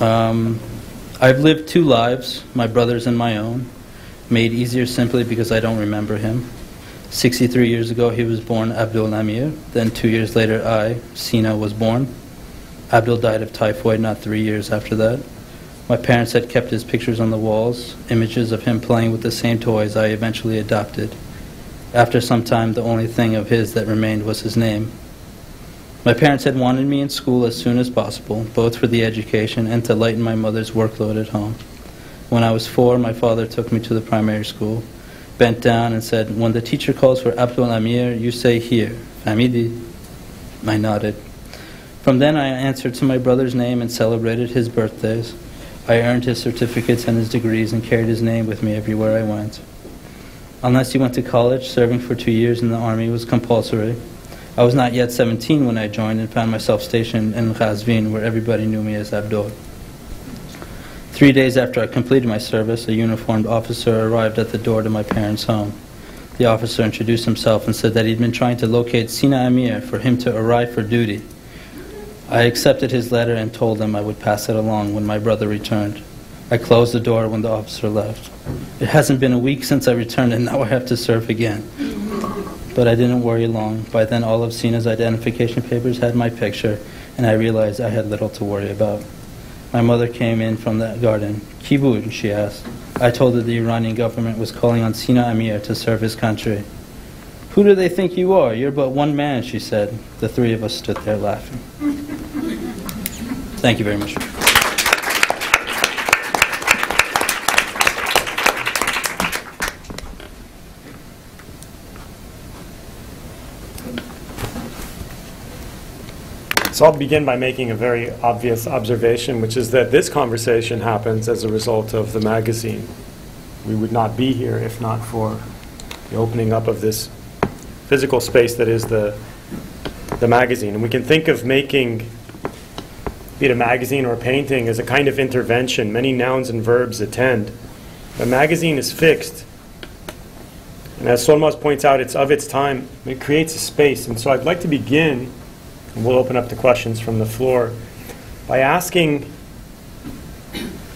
Um, I've lived two lives, my brother's and my own, made easier simply because I don't remember him. 63 years ago, he was born Abdul Amir. Then, two years later, I, Sina, was born. Abdul died of typhoid not three years after that. My parents had kept his pictures on the walls, images of him playing with the same toys I eventually adopted. After some time, the only thing of his that remained was his name. My parents had wanted me in school as soon as possible, both for the education and to lighten my mother's workload at home. When I was four, my father took me to the primary school, bent down and said, When the teacher calls for Abdul Amir, you say here, Famidi. I nodded. From then, I answered to my brother's name and celebrated his birthdays. I earned his certificates and his degrees and carried his name with me everywhere I went. Unless you went to college, serving for two years in the army was compulsory. I was not yet 17 when I joined and found myself stationed in Ghazvin, where everybody knew me as Abdul. Three days after I completed my service, a uniformed officer arrived at the door to my parents' home. The officer introduced himself and said that he'd been trying to locate Sina Amir for him to arrive for duty. I accepted his letter and told him I would pass it along when my brother returned. I closed the door when the officer left. It hasn't been a week since I returned, and now I have to serve again. But I didn't worry long. By then, all of Sina's identification papers had my picture, and I realized I had little to worry about. My mother came in from the garden. Kibud, she asked. I told her the Iranian government was calling on Sina Amir to serve his country. Who do they think you are? You're but one man, she said. The three of us stood there laughing. Thank you very much. So I'll begin by making a very obvious observation, which is that this conversation happens as a result of the magazine. We would not be here if not for the opening up of this physical space that is the, the magazine. And we can think of making, be it a magazine or a painting, as a kind of intervention. Many nouns and verbs attend. A magazine is fixed. And as Solmaz points out, it's of its time. It creates a space. And so I'd like to begin and we'll open up to questions from the floor by asking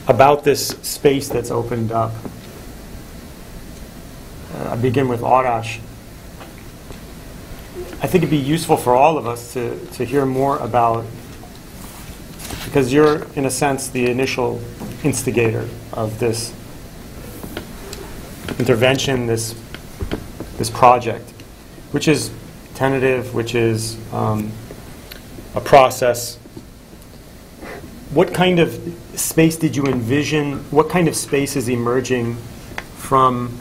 about this space that's opened up. Uh, I begin with Arash. I think it'd be useful for all of us to, to hear more about, because you're, in a sense, the initial instigator of this intervention, this, this project, which is tentative, which is um, a process. What kind of space did you envision? What kind of space is emerging from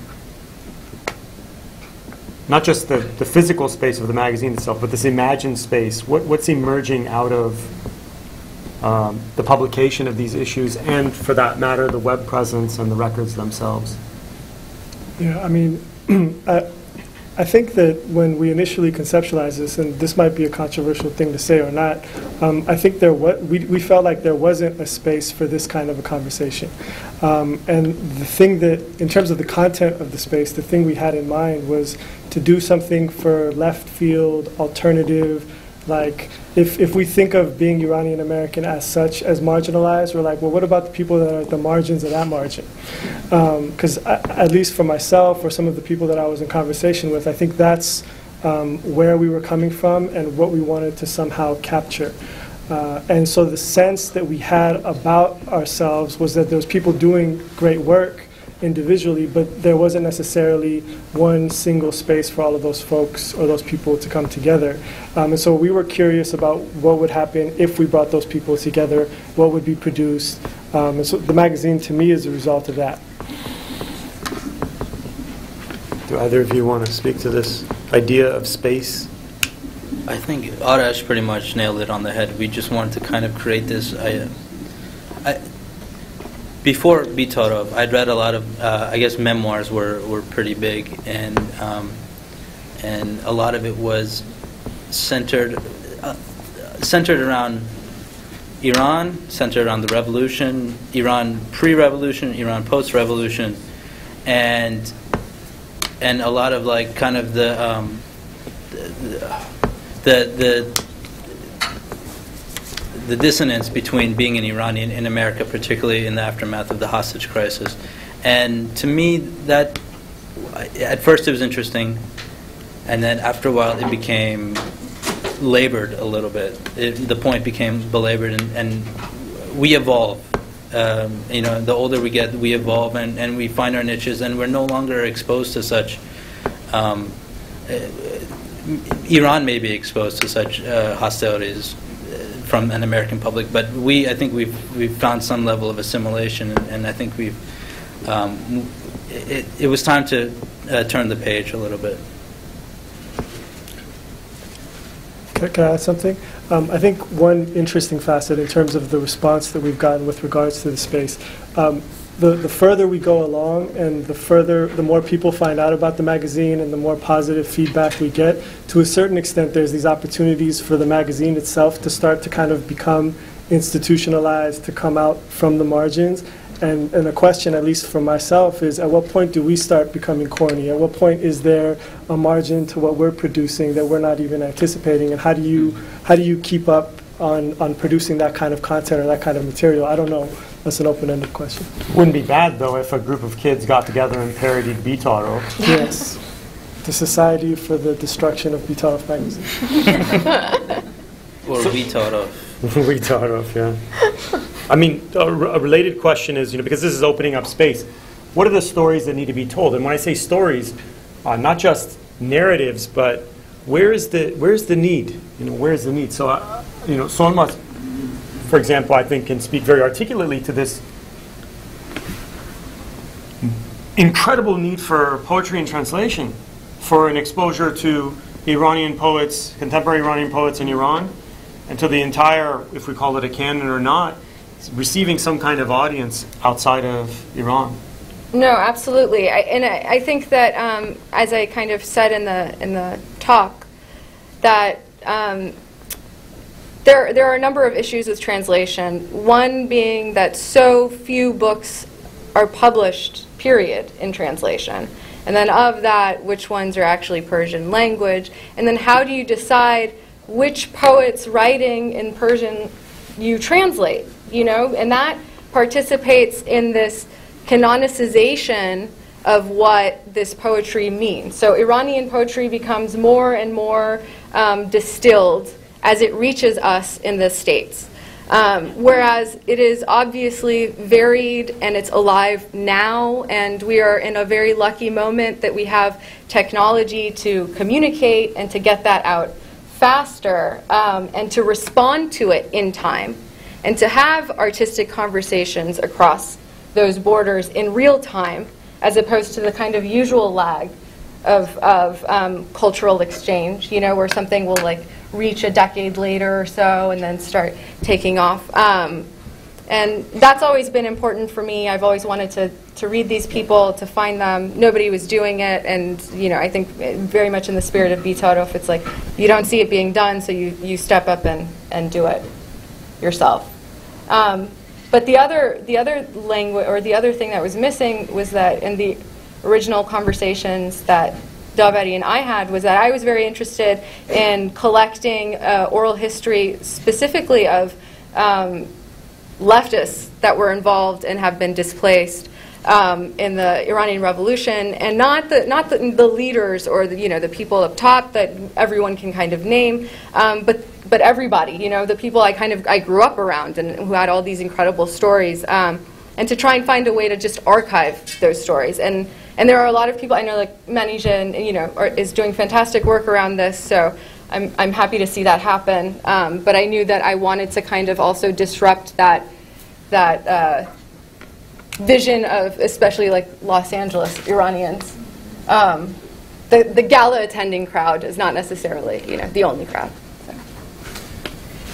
not just the, the physical space of the magazine itself, but this imagined space? What, what's emerging out of um, the publication of these issues, and for that matter, the web presence and the records themselves? Yeah, I mean, I, I think that when we initially conceptualized this, and this might be a controversial thing to say or not, um, I think there wa- we, we felt like there wasn't a space for this kind of a conversation. Um, and the thing that, in terms of the content of the space, the thing we had in mind was to do something for left field, alternative, like if, if we think of being Iranian American as such, as marginalized, we're like, well, what about the people that are at the margins of that margin? Because at least for myself or some of the people that I was in conversation with, I think that's um, where we were coming from and what we wanted to somehow capture. Uh, And so the sense that we had about ourselves was that there was people doing great work individually, but there wasn't necessarily one single space for all of those folks or those people to come together. Um, And so we were curious about what would happen if we brought those people together, what would be produced. Um, And so the magazine, to me, is a result of that. Do either of you want to speak to this idea of space? I think Arash pretty much nailed it on the head. We just wanted to kind of create this. I, I, before Bitarof, I'd read a lot of, uh, I guess, memoirs were, were pretty big, and um, and a lot of it was centered uh, centered around Iran, centered around the revolution, Iran pre-revolution, Iran post-revolution, and and a lot of like kind of the um, the the the dissonance between being an Iranian in America, particularly in the aftermath of the hostage crisis. And to me, that at first it was interesting, and then after a while it became labored a little bit. It, the point became belabored, and, and we evolve. Um, you know, the older we get, we evolve, and, and we find our niches, and we're no longer exposed to such. Um, uh, Iran may be exposed to such uh, hostilities from an American public, but we, I think we've we've found some level of assimilation, and, and I think we've. Um, it, it was time to uh, turn the page a little bit. Can can I add something? Um, I think one interesting facet in terms of the response that we've gotten with regards to the space, um, the, the further we go along and the further, the more people find out about the magazine and the more positive feedback we get, to a certain extent, there's these opportunities for the magazine itself to start to kind of become institutionalized, to come out from the margins. And, and the question, at least for myself, is at what point do we start becoming corny? At what point is there a margin to what we're producing that we're not even anticipating? And how do you, how do you keep up on, on producing that kind of content or that kind of material? I don't know. That's an open-ended question. Wouldn't be bad, though, if a group of kids got together and parodied Bitaro. Yes. The Society for the Destruction of Bitarof magazine. Or we thought of. Bitaro, yeah. I mean, a, r- a related question is, you know, because this is opening up space, what are the stories that need to be told? And when I say stories, uh, not just narratives, but where is the where's the need? You know, where's the need? So, uh, you know, Solmaz, for example, I think can speak very articulately to this incredible need for poetry and translation, for an exposure to Iranian poets, contemporary Iranian poets in Iran, and to the entire, if we call it a canon or not, receiving some kind of audience outside of Iran. No, absolutely. I, and I, I think that, um, as I kind of said in the in the talk, that um, there there are a number of issues with translation. One being that so few books are published, period, in translation. And then of that, which ones are actually Persian language? And then how do you decide which poets writing in Persian you translate? You know, and that participates in this canonicization of what this poetry means. So Iranian poetry becomes more and more um, distilled as it reaches us in the States. Um, whereas it is obviously varied and it's alive now, and we are in a very lucky moment that we have technology to communicate and to get that out faster um, and to respond to it in time and to have artistic conversations across those borders in real time as opposed to the kind of usual lag of, of um, cultural exchange, you know, where something will like reach a decade later or so and then start taking off. Um, and that's always been important for me. I've always wanted to, to read these people, to find them. Nobody was doing it, and you know, I think very much in the spirit of Bitarof, it's like you don't see it being done, so you, you step up and, and do it yourself. Um, but the other, the other language, or the other thing that was missing was that in the original conversations that Daveri and I had was that I was very interested in collecting uh, oral history specifically of um, leftists that were involved and have been displaced um, in the Iranian Revolution, and not the not the, the leaders or the you know the people up top that everyone can kind of name, um, but but everybody, you know, the people I kind of, I grew up around and who had all these incredible stories. Um, and to try and find a way to just archive those stories. And, and there are a lot of people, I know like Manisha, and, you know, are, is doing fantastic work around this, so I'm, I'm happy to see that happen. Um, but I knew that I wanted to kind of also disrupt that, that uh, vision of especially like Los Angeles Iranians. Um, the, the gala attending crowd is not necessarily, you know, the only crowd.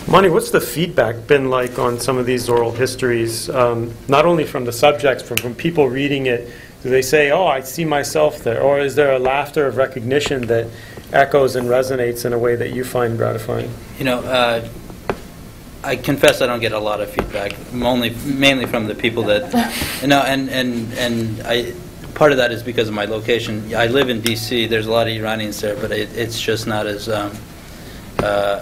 Mani, what's the feedback been like on some of these oral histories, um, not only from the subjects, from, from people reading it? Do they say, oh, I see myself there? Or is there a laughter of recognition that echoes and resonates in a way that you find gratifying? You know, uh, I confess I don't get a lot of feedback, only mainly from the people that, you know, and and and I. Part of that is because of my location. I live in D.C. There's a lot of Iranians there, but it, it's just not as. Um, uh,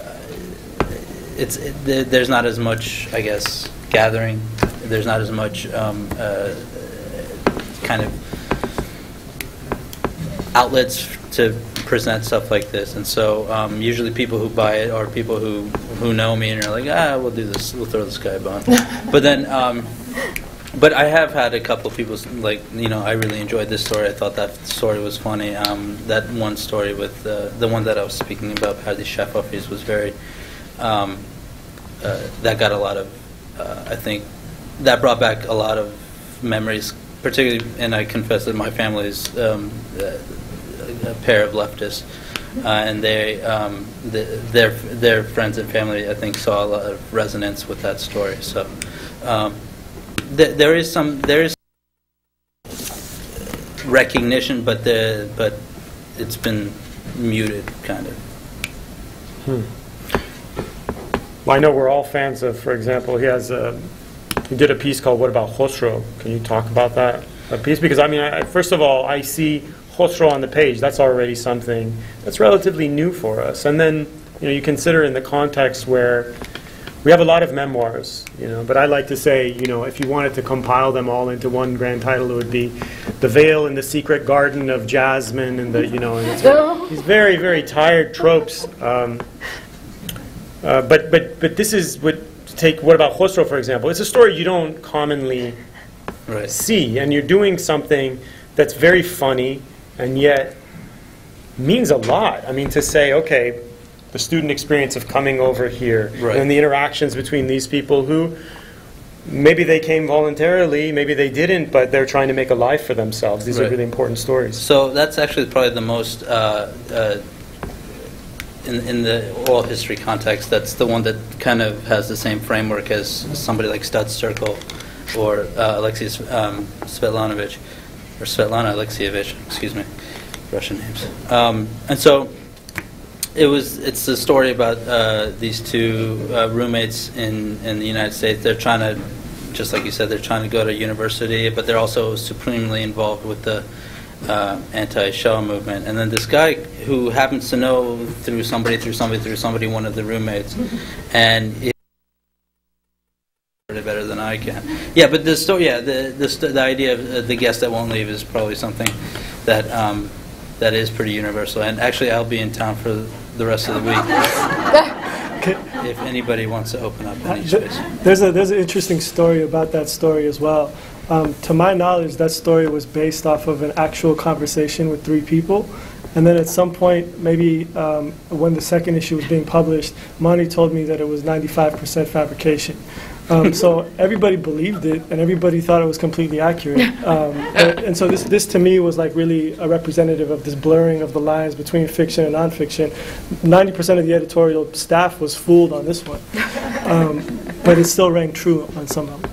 it's it, there's not as much, I guess, gathering. There's not as much um, uh, kind of outlets to present stuff like this. And so um, usually people who buy it are people who, who know me and are like, ah, we'll do this, we'll throw this guy a bone. but then, um, but I have had a couple of people like, you know, I really enjoyed this story. I thought that story was funny. Um, that one story with uh, the one that I was speaking about, Patty Shafafi's, was very. Um, uh, that got a lot of, uh, I think, that brought back a lot of memories, particularly, and I confess that my family is um, a pair of leftists, uh, and they, um, the- their their friends and family, I think, saw a lot of resonance with that story. So um, th- there is some there is recognition, but the but it's been muted, kind of. Hmm. Well, I know we're all fans of, for example, he has a, he did a piece called What About Khosrow? Can you talk about that a piece? Because, I mean, I, first of all, I see Khosrow on the page. That's already something that's relatively new for us. And then, you know, you consider in the context where we have a lot of memoirs, you know, but I like to say, you know, if you wanted to compile them all into one grand title, it would be The Veil in the Secret Garden of Jasmine and the, you know, and it's these very, very tired tropes. Um, uh, but, but, but this is what, take, what about Khosrow, for example? It's a story you don't commonly Right. see, and you're doing something that's very funny and yet means a lot. I mean, to say, okay, the student experience of coming over here, Right. and the interactions between these people who maybe they came voluntarily, maybe they didn't, but they're trying to make a life for themselves. These are really important stories. So that's actually probably the most, uh, uh, in, in the oral history context, that's the one that kind of has the same framework as somebody like Stud Terkel or uh, Alexei um, Svetlanovich, or Svetlana Alexievich, excuse me, Russian names. Um, and so it was, it's a story about uh, these two uh, roommates in, in the United States. They're trying to, just like you said, they're trying to go to university, but they're also supremely involved with the uh, anti-Shah movement. And then this guy who happens to know through somebody, through somebody, through somebody, one of the roommates, and he it better than I can. Yeah, but the story, yeah, the the, st- the idea of uh, the guest that won't leave is probably something that um, that is pretty universal. And actually, I'll be in town for the rest of the week if anybody wants to open up any space. There's a there's an interesting story about that story as well. Um, to my knowledge, that story was based off of an actual conversation with three people, and then at some point, maybe um, when the second issue was being published, Monty told me that it was 95% fabrication. Um, so everybody believed it, and everybody thought it was completely accurate. Um, and, and so this this to me was like really a representative of this blurring of the lines between fiction and nonfiction. 90% of the editorial staff was fooled on this one, um, but it still rang true on some level.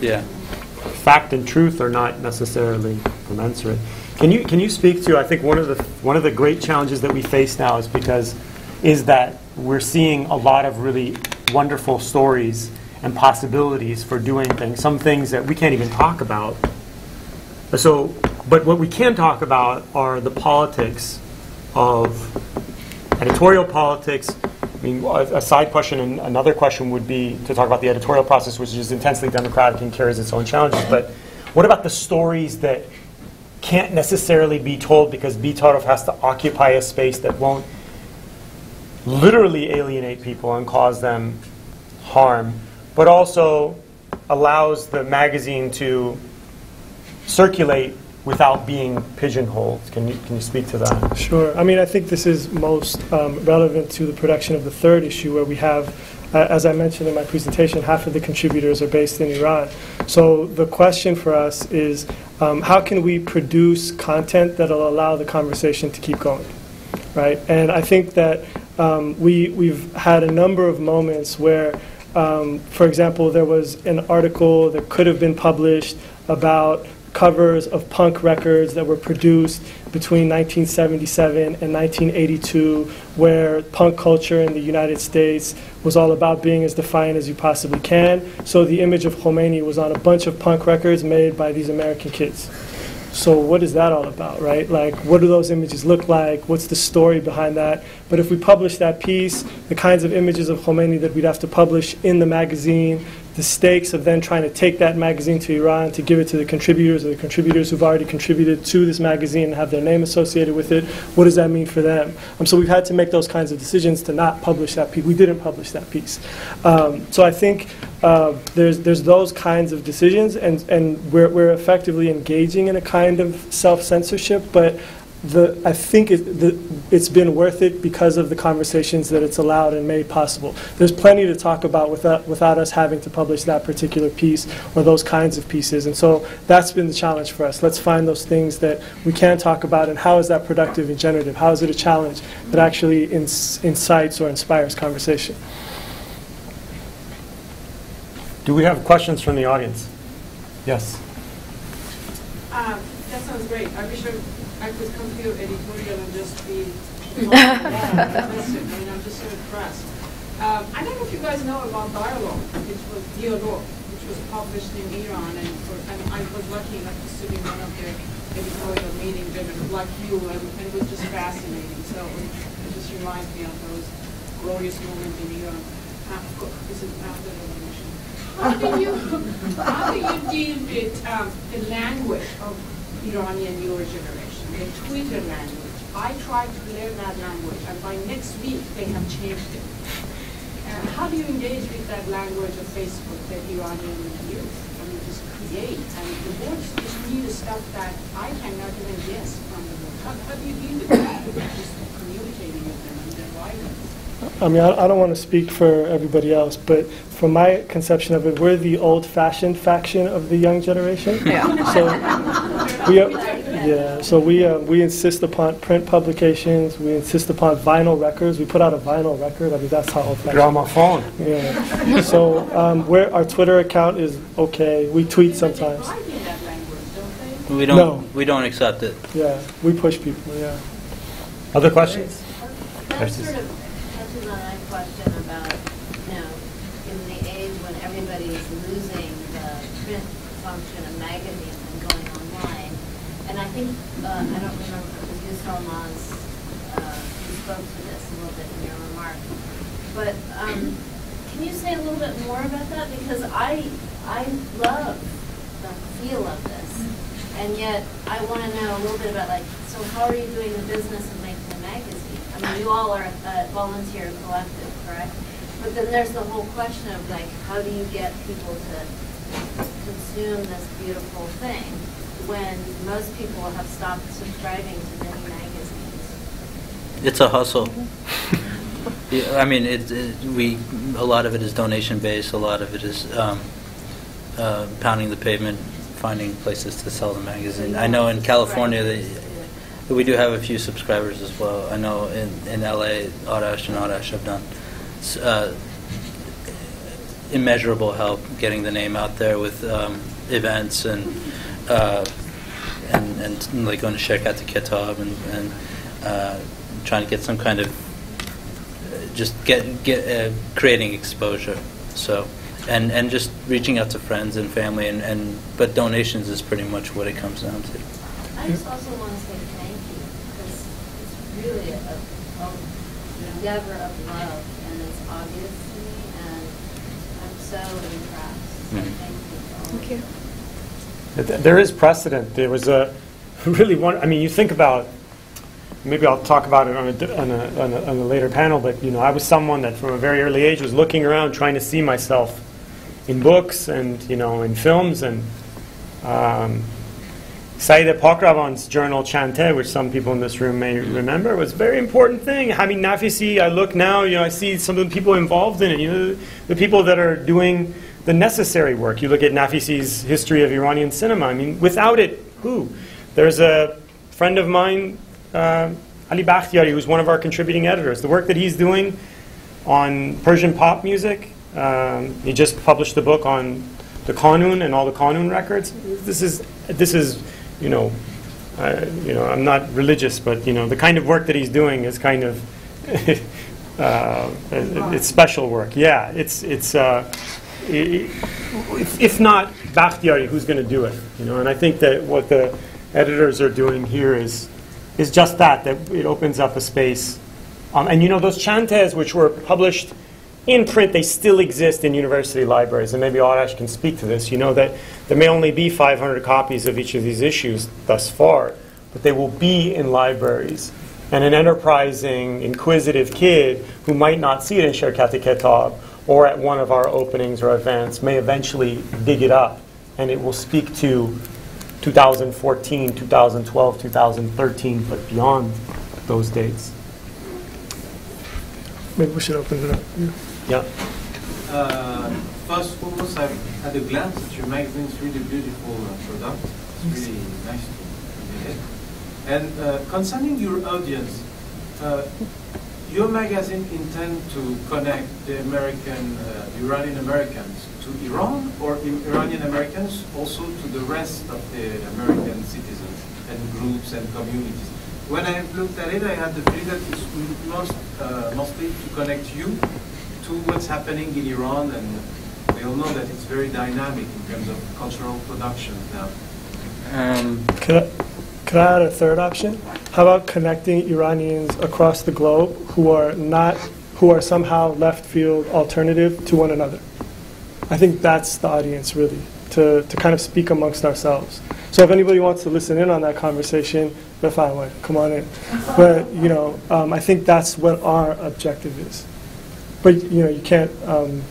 Yeah. Fact and truth are not necessarily commensurate. Can you can you speak to? I think one of the one of the great challenges that we face now is because is that we're seeing a lot of really wonderful stories and possibilities for doing things. Some things that we can't even talk about. So, but what we can talk about are the politics of editorial politics. Mean, a a side question and another question would be to talk about the editorial process, which is intensely democratic and carries its own challenges. But what about the stories that can't necessarily be told because Bitarof has to occupy a space that won't literally alienate people and cause them harm, but also allows the magazine to circulate without being pigeonholed. Can you, can you speak to that? Sure. I mean, I think this is most um, relevant to the production of the third issue, where we have, uh, as I mentioned in my presentation, half of the contributors are based in Iran. So the question for us is, um, how can we produce content that'll allow the conversation to keep going, right? And I think that um, we we've had a number of moments where, um, for example, there was an article that could have been published about covers of punk records that were produced between 1977 and 1982, where punk culture in the United States was all about being as defiant as you possibly can. So the image of Khomeini was on a bunch of punk records made by these American kids. So what is that all about, right? Like, what do those images look like? What's the story behind that? But if we publish that piece, the kinds of images of Khomeini that we'd have to publish in the magazine, the stakes of then trying to take that magazine to Iran to give it to the contributors or the contributors who've already contributed to this magazine and have their name associated with it, what does that mean for them? Um, so we've had to make those kinds of decisions to not publish that piece. We didn't publish that piece. Um, so I think uh, there's, there's those kinds of decisions, and, and we're, we're effectively engaging in a kind of self censorship, but the, I think it, the, it's been worth it because of the conversations that it's allowed and made possible. There's plenty to talk about without, without us having to publish that particular piece or those kinds of pieces. And so that's been the challenge for us. Let's find those things that we can talk about and how is that productive and generative? How is it a challenge that actually ins- incites or inspires conversation? Do we have questions from the audience? Yes. Um, That sounds great. I wish I- I could come to your editorial and just be, I mean, I'm just so impressed. Um, I don't know if you guys know about Dialogue, which was Dialogue, which was published in Iran, and for- and I was lucky enough to sit in one of their editorial meetings, and like you, and and it was just fascinating. So it just reminds me of those glorious moments in Iran. Uh, This is after the revolution. How do you, how do you deal with um, the language of Iranian newer generation, the Twitter language? I tried to learn that language, and by next week, they have changed it. And how do you engage with that language of Facebook that Iranian youth, I mean, just create? And the words just need stuff that I cannot even guess from the book. How, how do you deal with that? Just communicating with them and their violence? I mean, I, I don't want to speak for everybody else, but from my conception of it, we're the old-fashioned faction of the young generation. Yeah. So we, are, yeah. So we uh, we insist upon print publications. We insist upon vinyl records. We put out a vinyl record. I mean, that's how old-fashioned. Gramophone. Yeah. So um, where our Twitter account is okay. We tweet sometimes. write in that language, don't No. we don't accept it. Yeah. We push people. Yeah. Other questions? That Yes, sort of touches on my question about, you know, in the age when everybody is losing the print function of magazines and going online. And I think, uh, I don't remember Salman's, uh, you spoke to this a little bit in your remarks. But, um, can you say a little bit more about that? Because I, I love the feel of this. And yet, I want to know a little bit about like, so how are you doing the business of making a magazine? I mean, you all are a volunteer collective, correct? But then there's the whole question of like, how do you get people to consume this beautiful thing when most people have stopped subscribing to many magazines? It's a hustle. Yeah, I mean, it, it, we, a lot of it is donation-based, a lot of it is um, uh, pounding the pavement, finding places to sell the magazine. I know in California, they, we do have a few subscribers as well. I know in, in LA, Audash and Audash have done uh, immeasurable help getting the name out there with um, events and, uh, and, and like going to Shekat to Kitab and, and uh, trying to get some kind of just get get uh, creating exposure. So and and just reaching out to friends and family and, and but donations is pretty much what it comes down to. I just also want to say thank you, because it's really a, a endeavor of love, and it's obvious to me, and I'm so impressed. So Mhm. thank you. for all of Thank you. There is precedent. There was a really one, I mean, you think about maybe I'll talk about it on a, on a, on a, on a later panel, but, you know, I was someone that from a very early age was looking around, trying to see myself in books and, you know, in films, and um, Saida Pakravan's journal Chante, which some people in this room may remember, was a very important thing. I Having Naficy, I look now, you know, I see some of the people involved in it, you know, the people that are doing the necessary work. You look at Naficy's history of Iranian cinema. I mean, without it, who? There's a friend of mine, uh, Ali Bakhtiari, who's one of our contributing editors. The work that he's doing on Persian pop music, um, he just published a book on the Qanun and all the Qanun records. This is, this is, you know, uh, you know, I'm not religious, but you know, the kind of work that he's doing is kind of, uh, it's special work. Yeah, it's it's. Uh, if, if not Bakhtiari, who's going to do it? You know, and I think that what the editors are doing here is is just that. That it opens up a space, um, and you know, those chantes which were published in print, they still exist in university libraries, and maybe Arash can speak to this. You know that there may only be 500 copies of each of these issues thus far, but they will be in libraries. And an enterprising, inquisitive kid who might not see it in Sherkat Kitab or at one of our openings or events may eventually dig it up, and it will speak to 2014, 2012, 2013, but beyond those dates. Maybe we should open it up. Yeah. Yeah. Uh, First foremost, I've had a glance at your magazine. It's really beautiful uh, product. It's really nice to read it. And uh, concerning your audience, uh, your magazine intend to connect the American, uh, Iranian Americans to Iran or Iranian Americans also to the rest of the American citizens and groups and communities. When I looked at it, I had the feeling that it's most, uh, mostly to connect you to what's happening in Iran, and we all know that it's very dynamic in terms of cultural production now. Um, Could I, could I add a third option? How about connecting Iranians across the globe who are not, who are somehow left field alternative to one another? I think that's the audience really, to, to kind of speak amongst ourselves. So if anybody wants to listen in on that conversation, they're fine with, come on in. But, you know, um, I think that's what our objective is. But, you know, you can't um,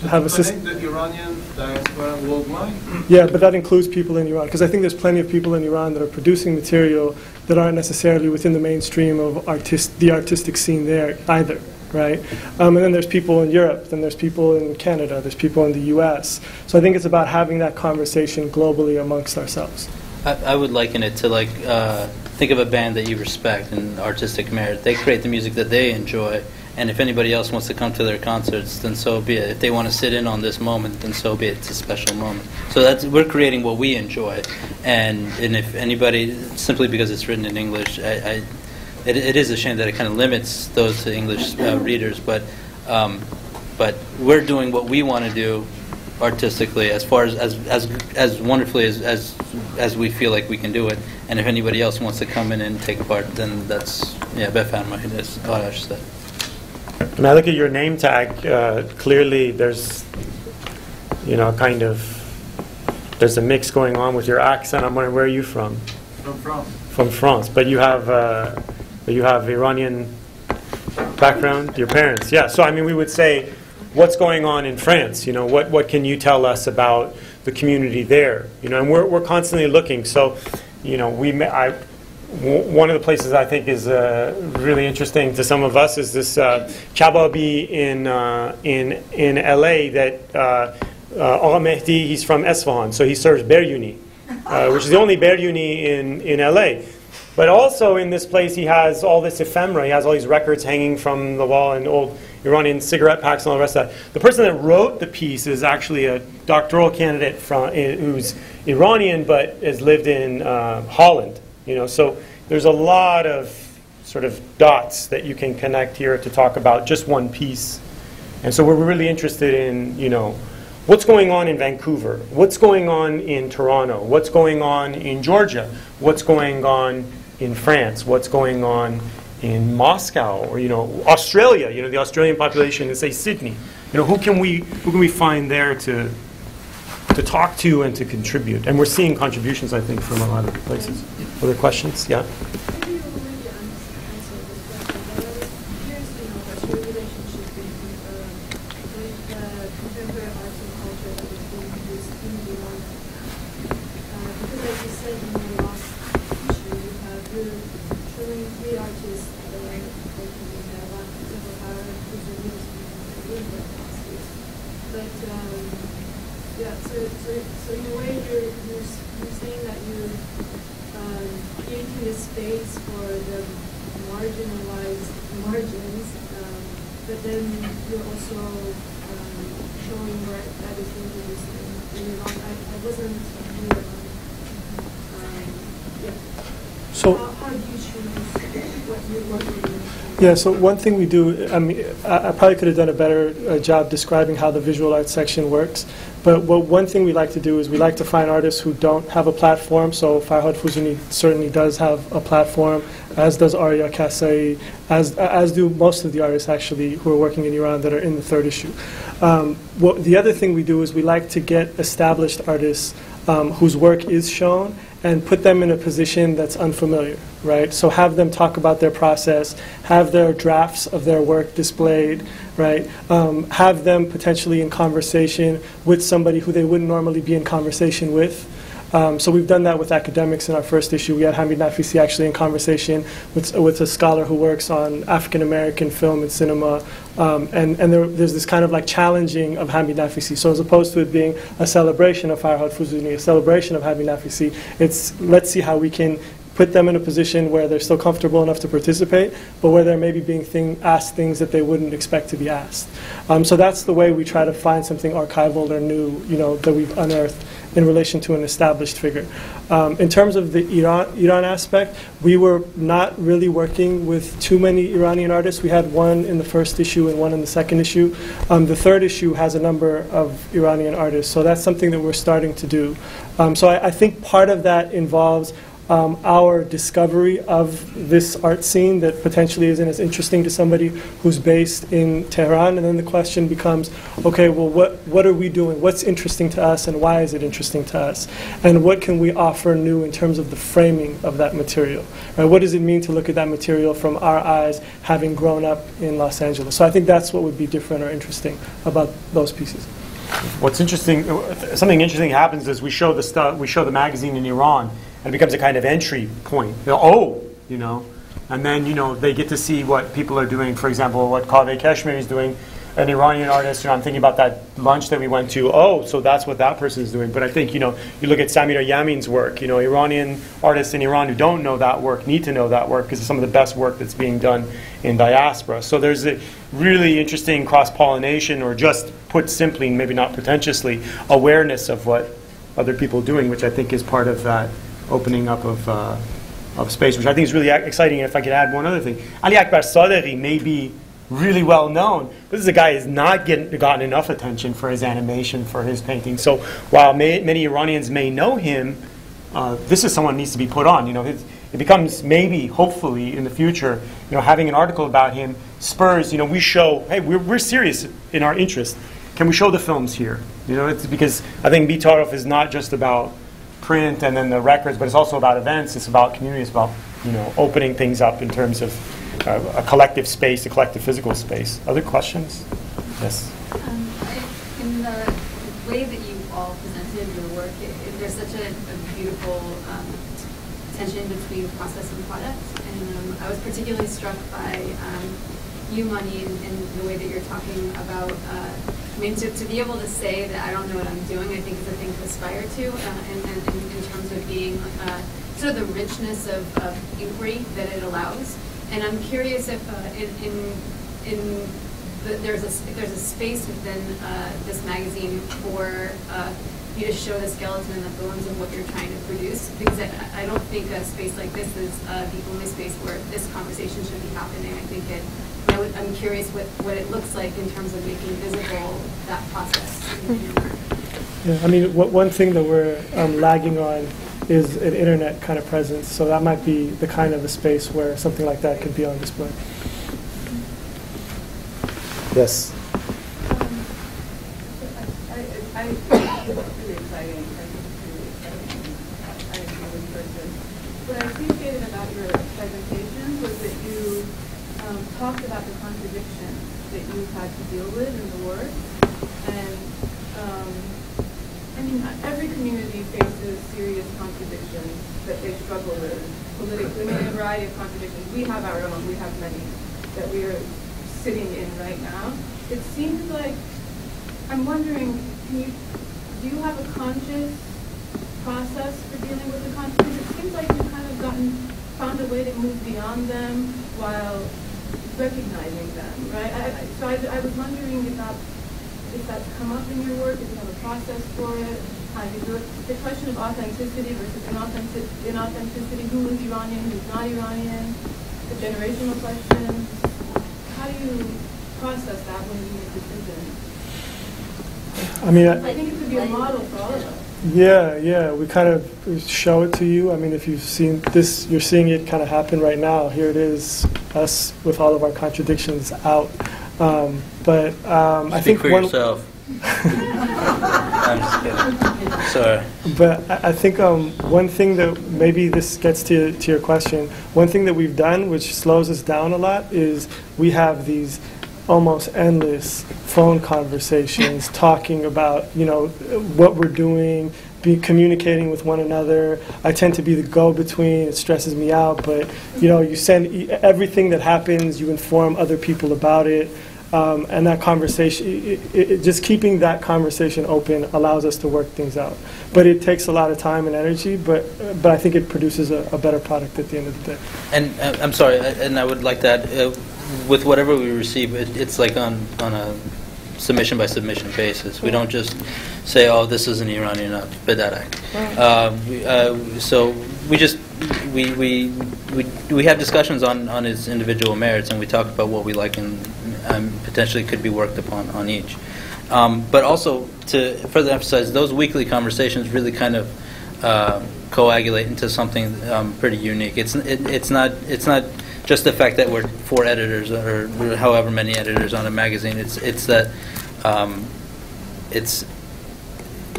So have a system. connect the Iranian diaspora worldwide, Yeah, but that includes people in Iran, because I think there's plenty of people in Iran that are producing material that aren't necessarily within the mainstream of artist, the artistic scene there either, right? Um, and then there's people in Europe, then there's people in Canada, there's people in the U.S. So I think it's about having that conversation globally amongst ourselves. I, I would liken it to like uh, think of a band that you respect and artistic merit. They create the music that they enjoy, and if anybody else wants to come to their concerts, then so be it. If they want to sit in on this moment, then so be it. It's a special moment. So that's we're creating what we enjoy, and and if anybody simply because it's written in English, I, I it, it is a shame that it kind of limits those to English uh, readers, but um, but we're doing what we want to do artistically as far as as as, as wonderfully as, as as we feel like we can do it. And if anybody else wants to come in and take part, then that's yeah, Befan Mahidas, Arash said. When I look at your name tag, uh, clearly there's, you know, kind of, there's a mix going on with your accent. I'm wondering, where are you from? from France. From France, but you have, uh, but you have Iranian background, your parents, yeah. So I mean, we would say, what's going on in France? You know, what, what can you tell us about the community there? You know, and we're, we're constantly looking. So, you know, we, I, one of the places I think is uh, really interesting to some of us is this uh, Chababi in, uh, in, in LA that uh, uh, Mehdi, he's from Esfahan, so he serves Beryuni, uh, which is the only Beryuni in, in LA. But also in this place, he has all this ephemera. He has all these records hanging from the wall and old Iranian cigarette packs and all the rest of that. The person that wrote the piece is actually a doctoral candidate from, who's Iranian but has lived in uh, Holland. You know, so there's a lot of sort of dots that you can connect here to talk about just one piece. And so we're really interested in, you know, what's going on in Vancouver, what's going on in Toronto, what's going on in Georgia, what's going on in France, what's going on in Moscow, or you know, Australia. You know, the Australian population in say Sydney. You know, who can we who can we find there to to talk to and to contribute? And we're seeing contributions, I think, from a lot of places. Other questions? Yeah. Maybe you already answered. said in the last issue, you have, you're showing three artists that are working in Tehran, Mustafa Farah, Kuzu Yunus, and Wilbur Vasquez. But, um, yeah, so, so, so in a way, you're, you're, s- you're saying that you're, um, creating a space for the marginalized margins, um, but then you're also, um, showing where that is being used in, in Iran. I, I wasn't clear on, um, yeah. So- How, how do you choose what you're working with? Yeah, so one thing we do, I mean, I I probably could have done a better uh, job describing how the visual arts section works, but what, one thing we like to do is we like to find artists who don't have a platform, so Farhad Fuzuni certainly does have a platform, as does Arya Kasai, as, as do most of the artists actually who are working in Iran that are in the third issue. Um, what, the other thing we do is we like to get established artists um, whose work is shown and put them in a position that's unfamiliar, right? So have them talk about their process, have their drafts of their work displayed, right? Um, have them potentially in conversation with somebody who they wouldn't normally be in conversation with. Um, so we've done that with academics in our first issue. We had Hamid Naficy actually in conversation with, with a scholar who works on African American film and cinema. Um, and and there, there's this kind of like challenging of Hamid Naficy. So as opposed to it being a celebration of Farhad Fuzuni, a celebration of Hamid Naficy, it's let's see how we can put them in a position where they're still comfortable enough to participate, but where they're maybe being thing, asked things that they wouldn't expect to be asked. Um, so that's the way we try to find something archival or new, you know, that we've unearthed in relation to an established figure. Um, in terms of the Iran, Iran aspect, we were not really working with too many Iranian artists. We had one in the first issue and one in the second issue. Um, the third issue has a number of Iranian artists, so that's something that we're starting to do. Um, so I, I think part of that involves um, our discovery of this art scene that potentially isn't as interesting to somebody who's based in Tehran. And then the question becomes, okay, well, what, what are we doing? What's interesting to us and why is it interesting to us? And what can we offer new in terms of the framing of that material? Right? What does it mean to look at that material from our eyes having grown up in Los Angeles? So I think that's what would be different or interesting about those pieces. What's interesting, something interesting happens is we show the stuff, we show the magazine in Iran, it becomes a kind of entry point. You know, oh, you know, and then you know they get to see what people are doing. For example, what Kaveh Kashmiri is doing, an Iranian artist. You know, I'm thinking about that lunch that we went to. Oh, so that's what that person is doing. But I think you know, you look at Samir Yamin's work. You know, Iranian artists in Iran who don't know that work need to know that work because it's some of the best work that's being done in diaspora. So there's a really interesting cross pollination, or just put simply, maybe not pretentiously, awareness of what other people are doing, which I think is part of that opening up of, uh, of space, which I think is really exciting. And if I could add one other thing, Ali Akbar Sadeghi may be really well known, this is a guy who has not get, gotten enough attention for his animation, for his painting. So while may, many Iranians may know him, uh, this is someone needs to be put on. You know, his, it becomes maybe, hopefully, in the future, you know, having an article about him spurs. You know, we show, hey, we're, we're serious in our interest. Can we show the films here? You know, it's because I think Bitarof is not just about print and then the records, but it's also about events. It's about community. It's about you know opening things up in terms of uh, a collective space, a collective physical space. Other questions? Yes. Um, In the way that you all presented your work, it- it- there's such a a beautiful um, tension between process and product. And um, I was particularly struck by um, you, Mani, in in the way that you're talking about, uh, I mean, to to be able to say that I don't know what I'm doing, I think is a thing to aspire to, uh, and in terms of being uh, sort of the richness of of inquiry that it allows. And I'm curious if uh, in in in the- there's a, there's a space within uh, this magazine for uh, you to show the skeleton and the bones of what you're trying to produce, because I, I don't think a space like this is uh, the only space where this conversation should be happening. I think it, I'm curious what, what it looks like in terms of making visible that process in your work. Yeah, I mean, what, one thing that we're um, lagging on is an internet kind of presence, so that might be the kind of a space where something like that could be on display. Yes. I, I, it's really exciting, I think it's really exciting, I agree in person. What I appreciated about your presentation was that you um, talked about the contradictions that you've had to deal with in the work. And um, I mean, every community faces serious contradictions that they struggle with politically, I mean, a variety of contradictions. We have our own, we have many that we are sitting in right now. It seems like, I'm wondering, can you, do you have a conscious process for dealing with the contradictions? It seems like you've kind of gotten, found a way to move beyond them while recognizing them, right? I, I, so I, I was wondering if that, if that's come up in your work, if you have a process for it, how you do it. The question of authenticity versus inauthentic, inauthenticity, who is Iranian, who's not Iranian, the generational question. How do you process that when you make decisions? I mean, I- I think it could be a model for all of us. Yeah, yeah, we kind of show it to you. I mean, if you've seen this, you're seeing it kind of happen right now. Here it is, us with all of our contradictions out. Um, but um, I think for one, yourself. I'm just kidding. Sorry. But I I think um, one thing that maybe this gets to, to your question, one thing that we've done which slows us down a lot is we have these almost endless phone conversations talking about, you know, what we're doing, be communicating with one another. I tend to be the go-between. It stresses me out, but you know, you send e- everything that happens, you inform other people about it. Um, and that conversation, it, it, it- just keeping that conversation open allows us to work things out. But it takes a lot of time and energy, but, but I think it produces a, a better product at the end of the day. And uh, I'm sorry, uh, and I would like that, uh, with whatever we receive, it- it's like on, on a submission by submission basis. We don't just say, oh, this is an Iranian Bidat Act. Uh, we- uh, So we just, we, we, we we have discussions on, on its individual merits, and we talk about what we like and um, potentially could be worked upon on each. Um, But also, to further emphasize, those weekly conversations really kind of uh, coagulate into something um, pretty unique. It's it, it's not it's not just the fact that we're four editors or however many editors on a magazine. It's it's that um, it's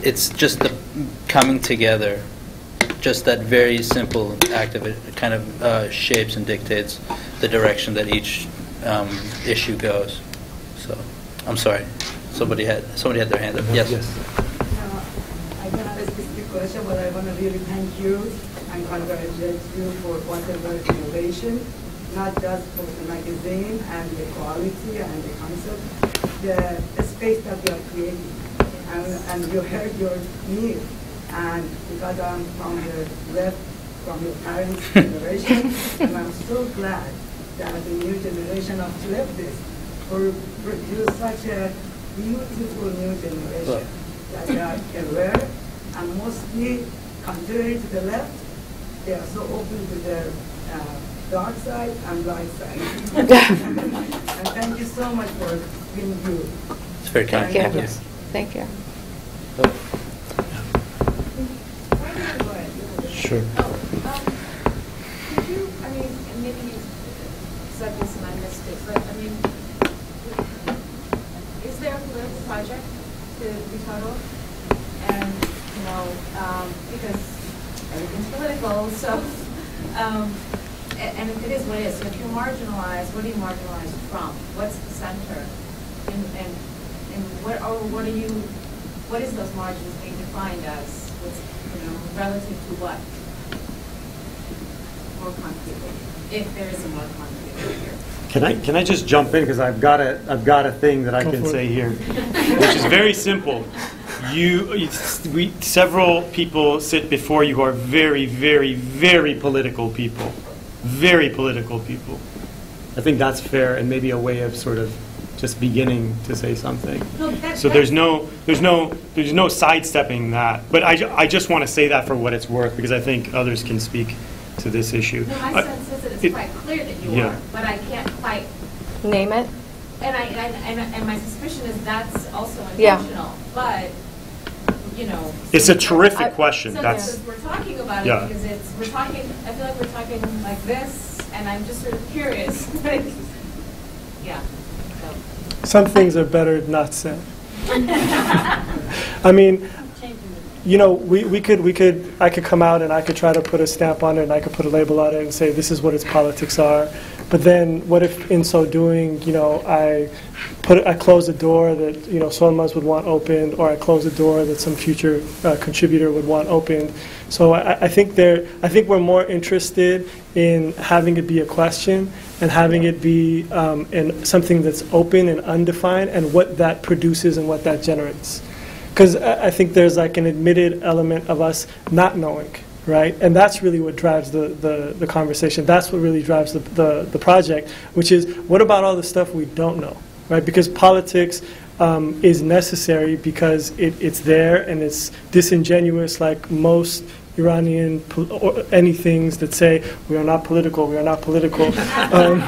it's just the coming together. Just that very simple act of it kind of uh, shapes and dictates the direction that each um, issue goes. So, I'm sorry. Somebody had somebody had their hand up. Yes. I don't have a specific question, but I want to really thank you and congratulate you for whatever innovation, not just for the magazine and the quality and the concept, the, the space that you are creating. And, and you heard your need. And because I'm from the left, from your parents' generation, and I'm so glad that the new generation of leftists will produce such a beautiful new generation that they are aware and mostly contrary to the left, they are so open to their uh, dark side and light side. and thank you so much for being you. It's very kind. Thank you. Yes. Thank you. Sure. Oh, um, you, I mean, maybe you said this and I missed it, but I mean, is there a political project to be total? And, you know, um, because everything's political, so, um, a- and if it is what it is, so if you're marginalized, what are you marginalized from? What's the center? And, and, and what, or what are you, what is those margins being defined as? What's, you know, relative to what? More concretely, if there is a more concrete here. Can I, can I just jump in, because I've got a, I've got a thing that I Go can for it. say here, which is very simple. You, it's- we, several people sit before you who are very, very, very political people, very political people. I think that's fair, and maybe a way of sort of just beginning to say something. No, that- So there's no, there's no, there's no sidestepping that. But I, ju- I just want to say that for what it's worth, because I think others can speak to this issue. No, my Uh, sense is that it's it- quite clear that you yeah. are, but I can't quite, Name it? and I, and, and- and my suspicion is that's also Yeah. intentional, but, you know. It's a terrific question. So That's, we're talking about Yeah. it because it's, we're talking, I feel like we're talking like this, and I'm just sort of curious, yeah, so. Some things are better not said. I mean, you know, we, we could, we could, I could come out and I could try to put a stamp on it and I could put a label on it and say, this is what its politics are. But then, what if in so doing, you know, I put, I close a door that, you know, Solmaz would want opened, or I close a door that some future uh, contributor would want opened. So I, I think there, I think we're more interested in having it be a question and having it be um, in something that's open and undefined, and what that produces and what that generates. Because I I think there's like an admitted element of us not knowing, right? And that's really what drives the, the, the conversation. That's what really drives the, the, the project, which is what about all the stuff we don't know, right? Because politics um, is necessary because it, it's there and it's disingenuous, like most Iranian pol- or anythings that say we are not political, we are not political. Um,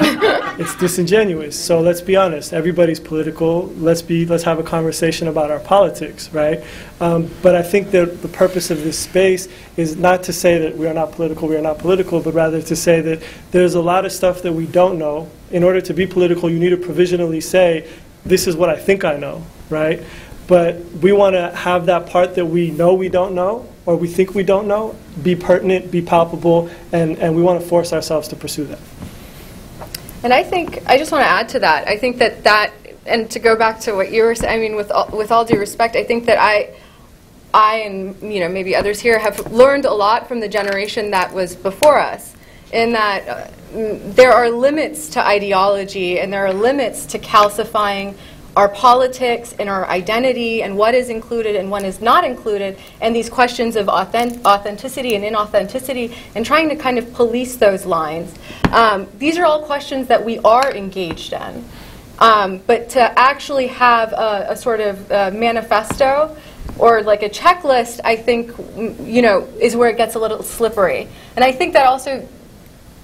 it's disingenuous. So let's be honest. Everybody's political. Let's be. Let's have a conversation about our politics, right? Um, but I think that the purpose of this space is not to say that we are not political, we are not political, but rather to say that there's a lot of stuff that we don't know. In order to be political, you need to provisionally say, "This is what I think I know," right? But we want to have that part that we know we don't know, or we think we don't know, be pertinent, be palpable, and, and we want to force ourselves to pursue that. And I think, I just want to add to that. I think that that, and to go back to what you were saying, I mean, with all, with all due respect, I think that I, I and, you know, maybe others here have learned a lot from the generation that was before us, in that uh, there are limits to ideology and there are limits to calcifying our politics and our identity and what is included and what is not included, and these questions of authentic- authenticity and inauthenticity, and trying to kind of police those lines. Um, these are all questions that we are engaged in. Um, but to actually have a, a sort of uh, manifesto or like a checklist, I think, you know, is where it gets a little slippery. And I think that also,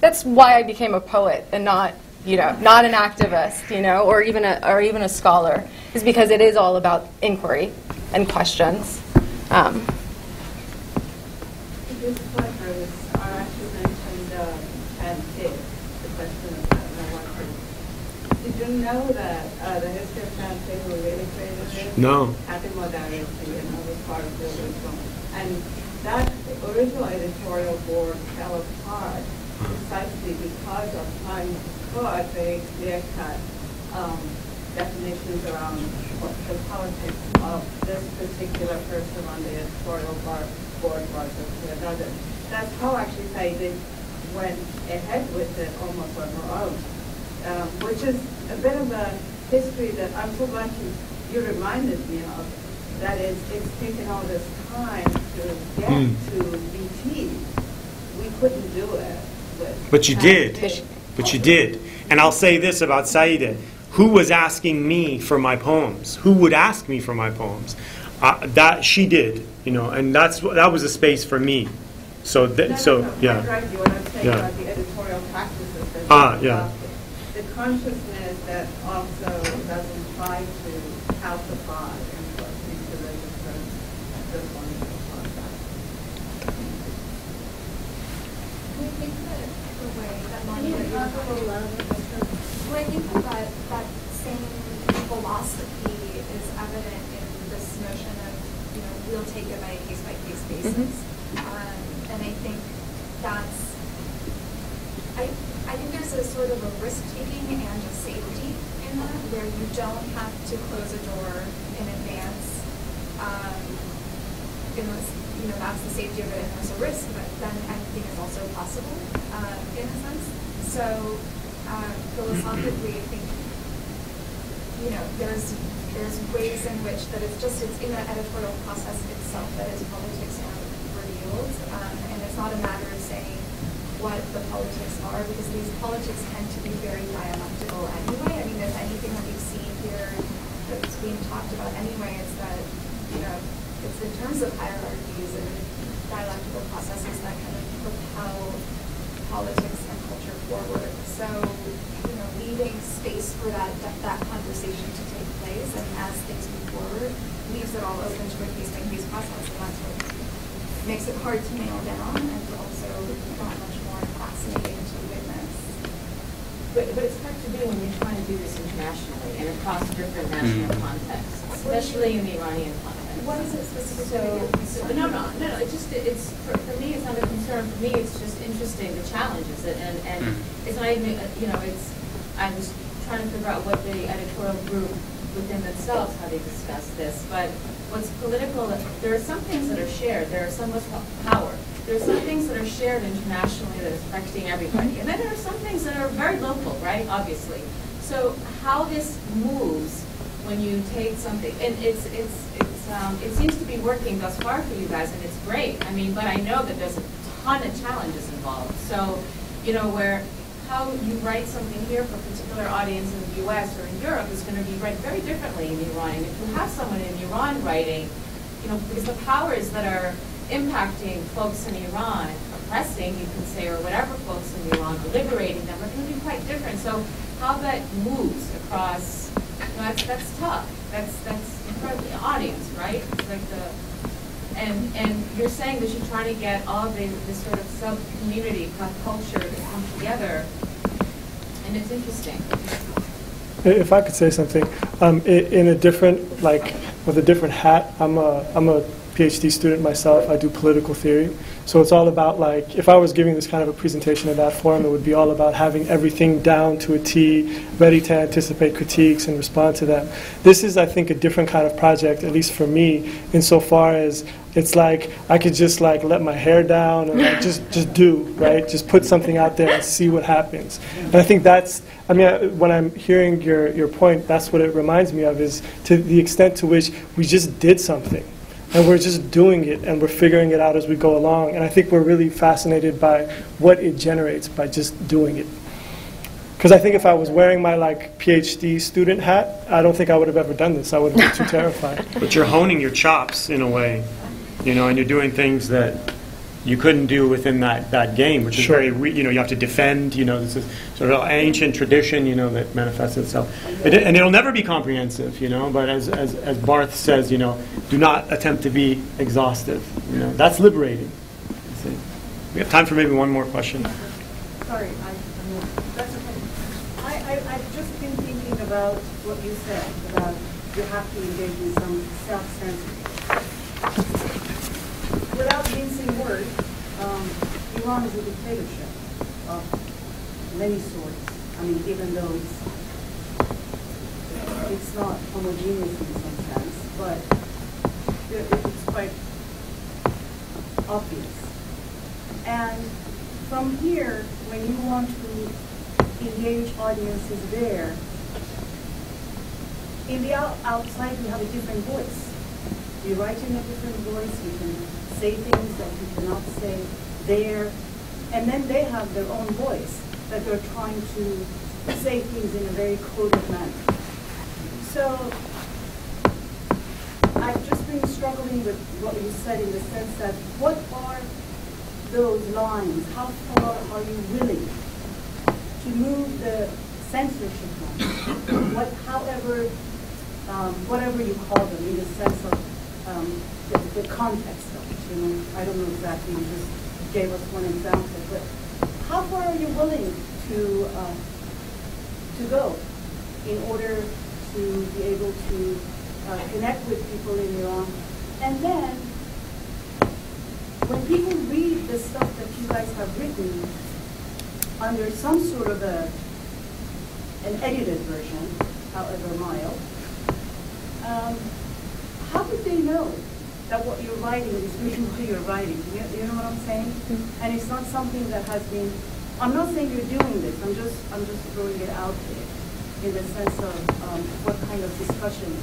that's why I became a poet and not, you know, not an activist, you know, or even a, or even a scholar, is because it is all about inquiry and questions. Um, This letters are actually mentioned uh, and did, the question of that, and I want to- Did you know that uh, the history of Chante who really created it? No. Happy Modernity, and I was part of the original. And that original editorial board fell apart precisely because of trying to put very clear-cut um, definitions around what the politics of this particular person on the editorial bar- board was or another. That's how actually Saidi went ahead with it almost on her own, um, which is a bit of a history that I'm so glad you, you reminded me of. That is, it's taken all this time to get Hmm. to BT. We couldn't do it. But you did. But you did. And I'll say this about Saida. Who was asking me for my poems? Who would ask me for my poems? Uh, that she did, you know, and that's that was a space for me. So that, no, so no, yeah. drive you what I'm saying Yeah. about the editorial practices. that Ah, yeah. The consciousness that also doesn't try to calcify and put into register this one on that. I think that the way that that you're I think that that same philosophy is evident in this notion of, you know, we'll take it by a case-by-case basis. Um, And I think that's, I, I think there's a sort of a risk-taking and a safety in that, where you don't have to close a door in advance. Um, in you know, that's the safety of it, and there's a risk, but then anything is also possible, uh, in a sense. So, uh, philosophically, I think, you know, there's, there's ways in which that it's just, it's in the editorial process itself that is politics are revealed, um, and it's not a matter of saying what the politics are, because these politics tend to be very dialectical anyway. I mean, if anything that we've seen here that's being talked about anyway, it's that, you know, it's in terms of hierarchies and dialectical processes that kind of propel politics culture forward. So, you know, leaving space for that, that conversation to take place and as things move forward, leaves it all open to a case-by-case process, and that's what makes it hard to nail down and also that much more fascinating to witness. But, but it's hard to do when you're trying to do this internationally and across different national Mhm. contexts, especially in the Iranian context. What is it specifically? So, no, no, no, no, it's just, it's, for, for me, it's not a concern, for me, it's just interesting, the challenges, and, and, and Mm. it's not even, uh, you know, it's, I was trying to figure out what the editorial group within themselves, how they discuss this, but what's political, there are some things that are shared, there are some with power, there are some things that are shared internationally that is affecting everybody, and then there are some things that are very local, right, obviously. So how this moves when you take something, and it's, it's, um, it seems to be working thus far for you guys, and it's great. I mean, but I know that there's a ton of challenges involved. So, you know, where, how you write something here for a particular audience in the US or in Europe is gonna be read very differently in Iran. And if you have someone in Iran writing, you know, because the powers that are impacting folks in Iran, oppressing, you can say, or whatever folks in Iran, or liberating them, are going to be quite different. So how that moves across, you know, that's, that's tough. That's, that's incredibly audience, right? It's like the, and, and you're saying that you're trying to get all the, this sort of sub-community, culture to come together, and it's interesting. If I could say something, um, in a different, like, with a different hat, I'm a, I'm a PhD student myself. I do political theory. So it's all about, like, if I was giving this kind of a presentation in that form, it would be all about having everything down to a T, ready to anticipate critiques and respond to them. This is, I think, a different kind of project, at least for me, insofar as it's like I could just like let my hair down and like just just do right, just put something out there and see what happens. And I think that's, I mean, I- when I'm hearing your your point, that's what it reminds me of is to the extent to which we just did something. And we're just doing it, and we're figuring it out as we go along. And I think we're really fascinated by what it generates by just doing it. Because I think if I was wearing my like PhD student hat, I don't think I would have ever done this. I would have been too terrified. But you're honing your chops in a way, you know, and you're doing things that you couldn't do within that, that game, which is Sure. very, you know, you have to defend, you know, this is sort of ancient tradition, you know, that manifests itself. It, and it'll never be comprehensive, you know, but as, as, as Barth says, you know, do not attempt to be exhaustive, you know, that's liberating. We have time for maybe one more question. Sorry, I, I'm- that's okay. I, I, I've just been thinking about what you said, about you have to engage in some self-censorship. Without mincing words, um, Iran is a dictatorship of many sorts. I mean, even though it's, it's not homogeneous in some sense, but it's quite obvious. And from here, when you want to engage audiences there, in the out- outside, you have a different voice. You write in a different voice, you can say things that you cannot say there, and then they have their own voice, that they're trying to say things in a very coded manner. So, I've just been struggling with what you said in the sense that what are those lines? How far are you willing to move the censorship line? What, however, um, whatever you call them, in the sense of um, the, the context of it, you know? I don't know exactly, you just gave us one example, but how far are you willing to, uh, to go in order to be able to uh, connect with people in Iran? And then, when people read the stuff that you guys have written under some sort of a, an edited version, however mild, um, how would they know that what you're writing is really what you're writing? You, you know what I'm saying? And it's not something that has been, I'm not saying you're doing this, I'm just, I'm just throwing it out there in the sense of um, what kind of discussions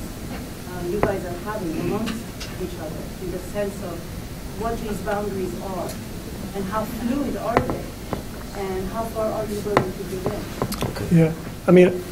um, you guys are having amongst each other, in the sense of what these boundaries are, and how fluid are they, and how far are you willing to give in? Yeah, I mean,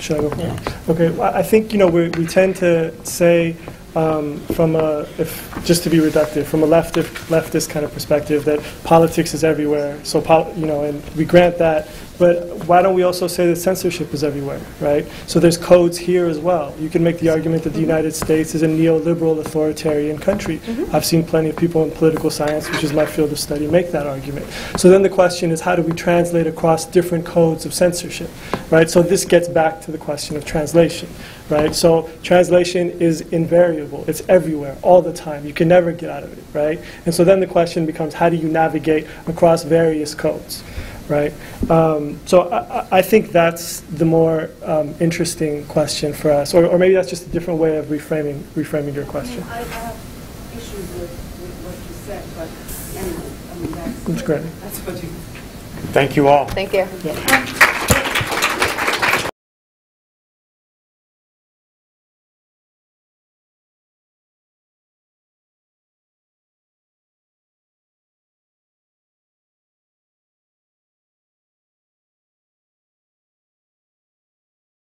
should I go? Yeah. Okay, well, I think, you know, we, we tend to say, um, from a, if, just to be reductive, from a leftist, leftist kind of perspective, that politics is everywhere, so, you know, and we grant that, But why don't we also say that censorship is everywhere, right? So there's codes here as well. You can make the argument that the United States is a neoliberal authoritarian country. I've seen plenty of people in political science, which is my field of study, make that argument. So then the question is, how do we translate across different codes of censorship, right? So this gets back to the question of translation, right? So translation is invariable. It's everywhere, all the time. You can never get out of it, right? And so then the question becomes, how do you navigate across various codes? right? Um, so I, I- I think that's the more um, interesting question for us, or, or maybe that's just a different way of reframing reframing your question. I I have issues with, with what you said, but anyway, I mean, that's. That's great. That's what you. Thank you all. Thank you. Yeah.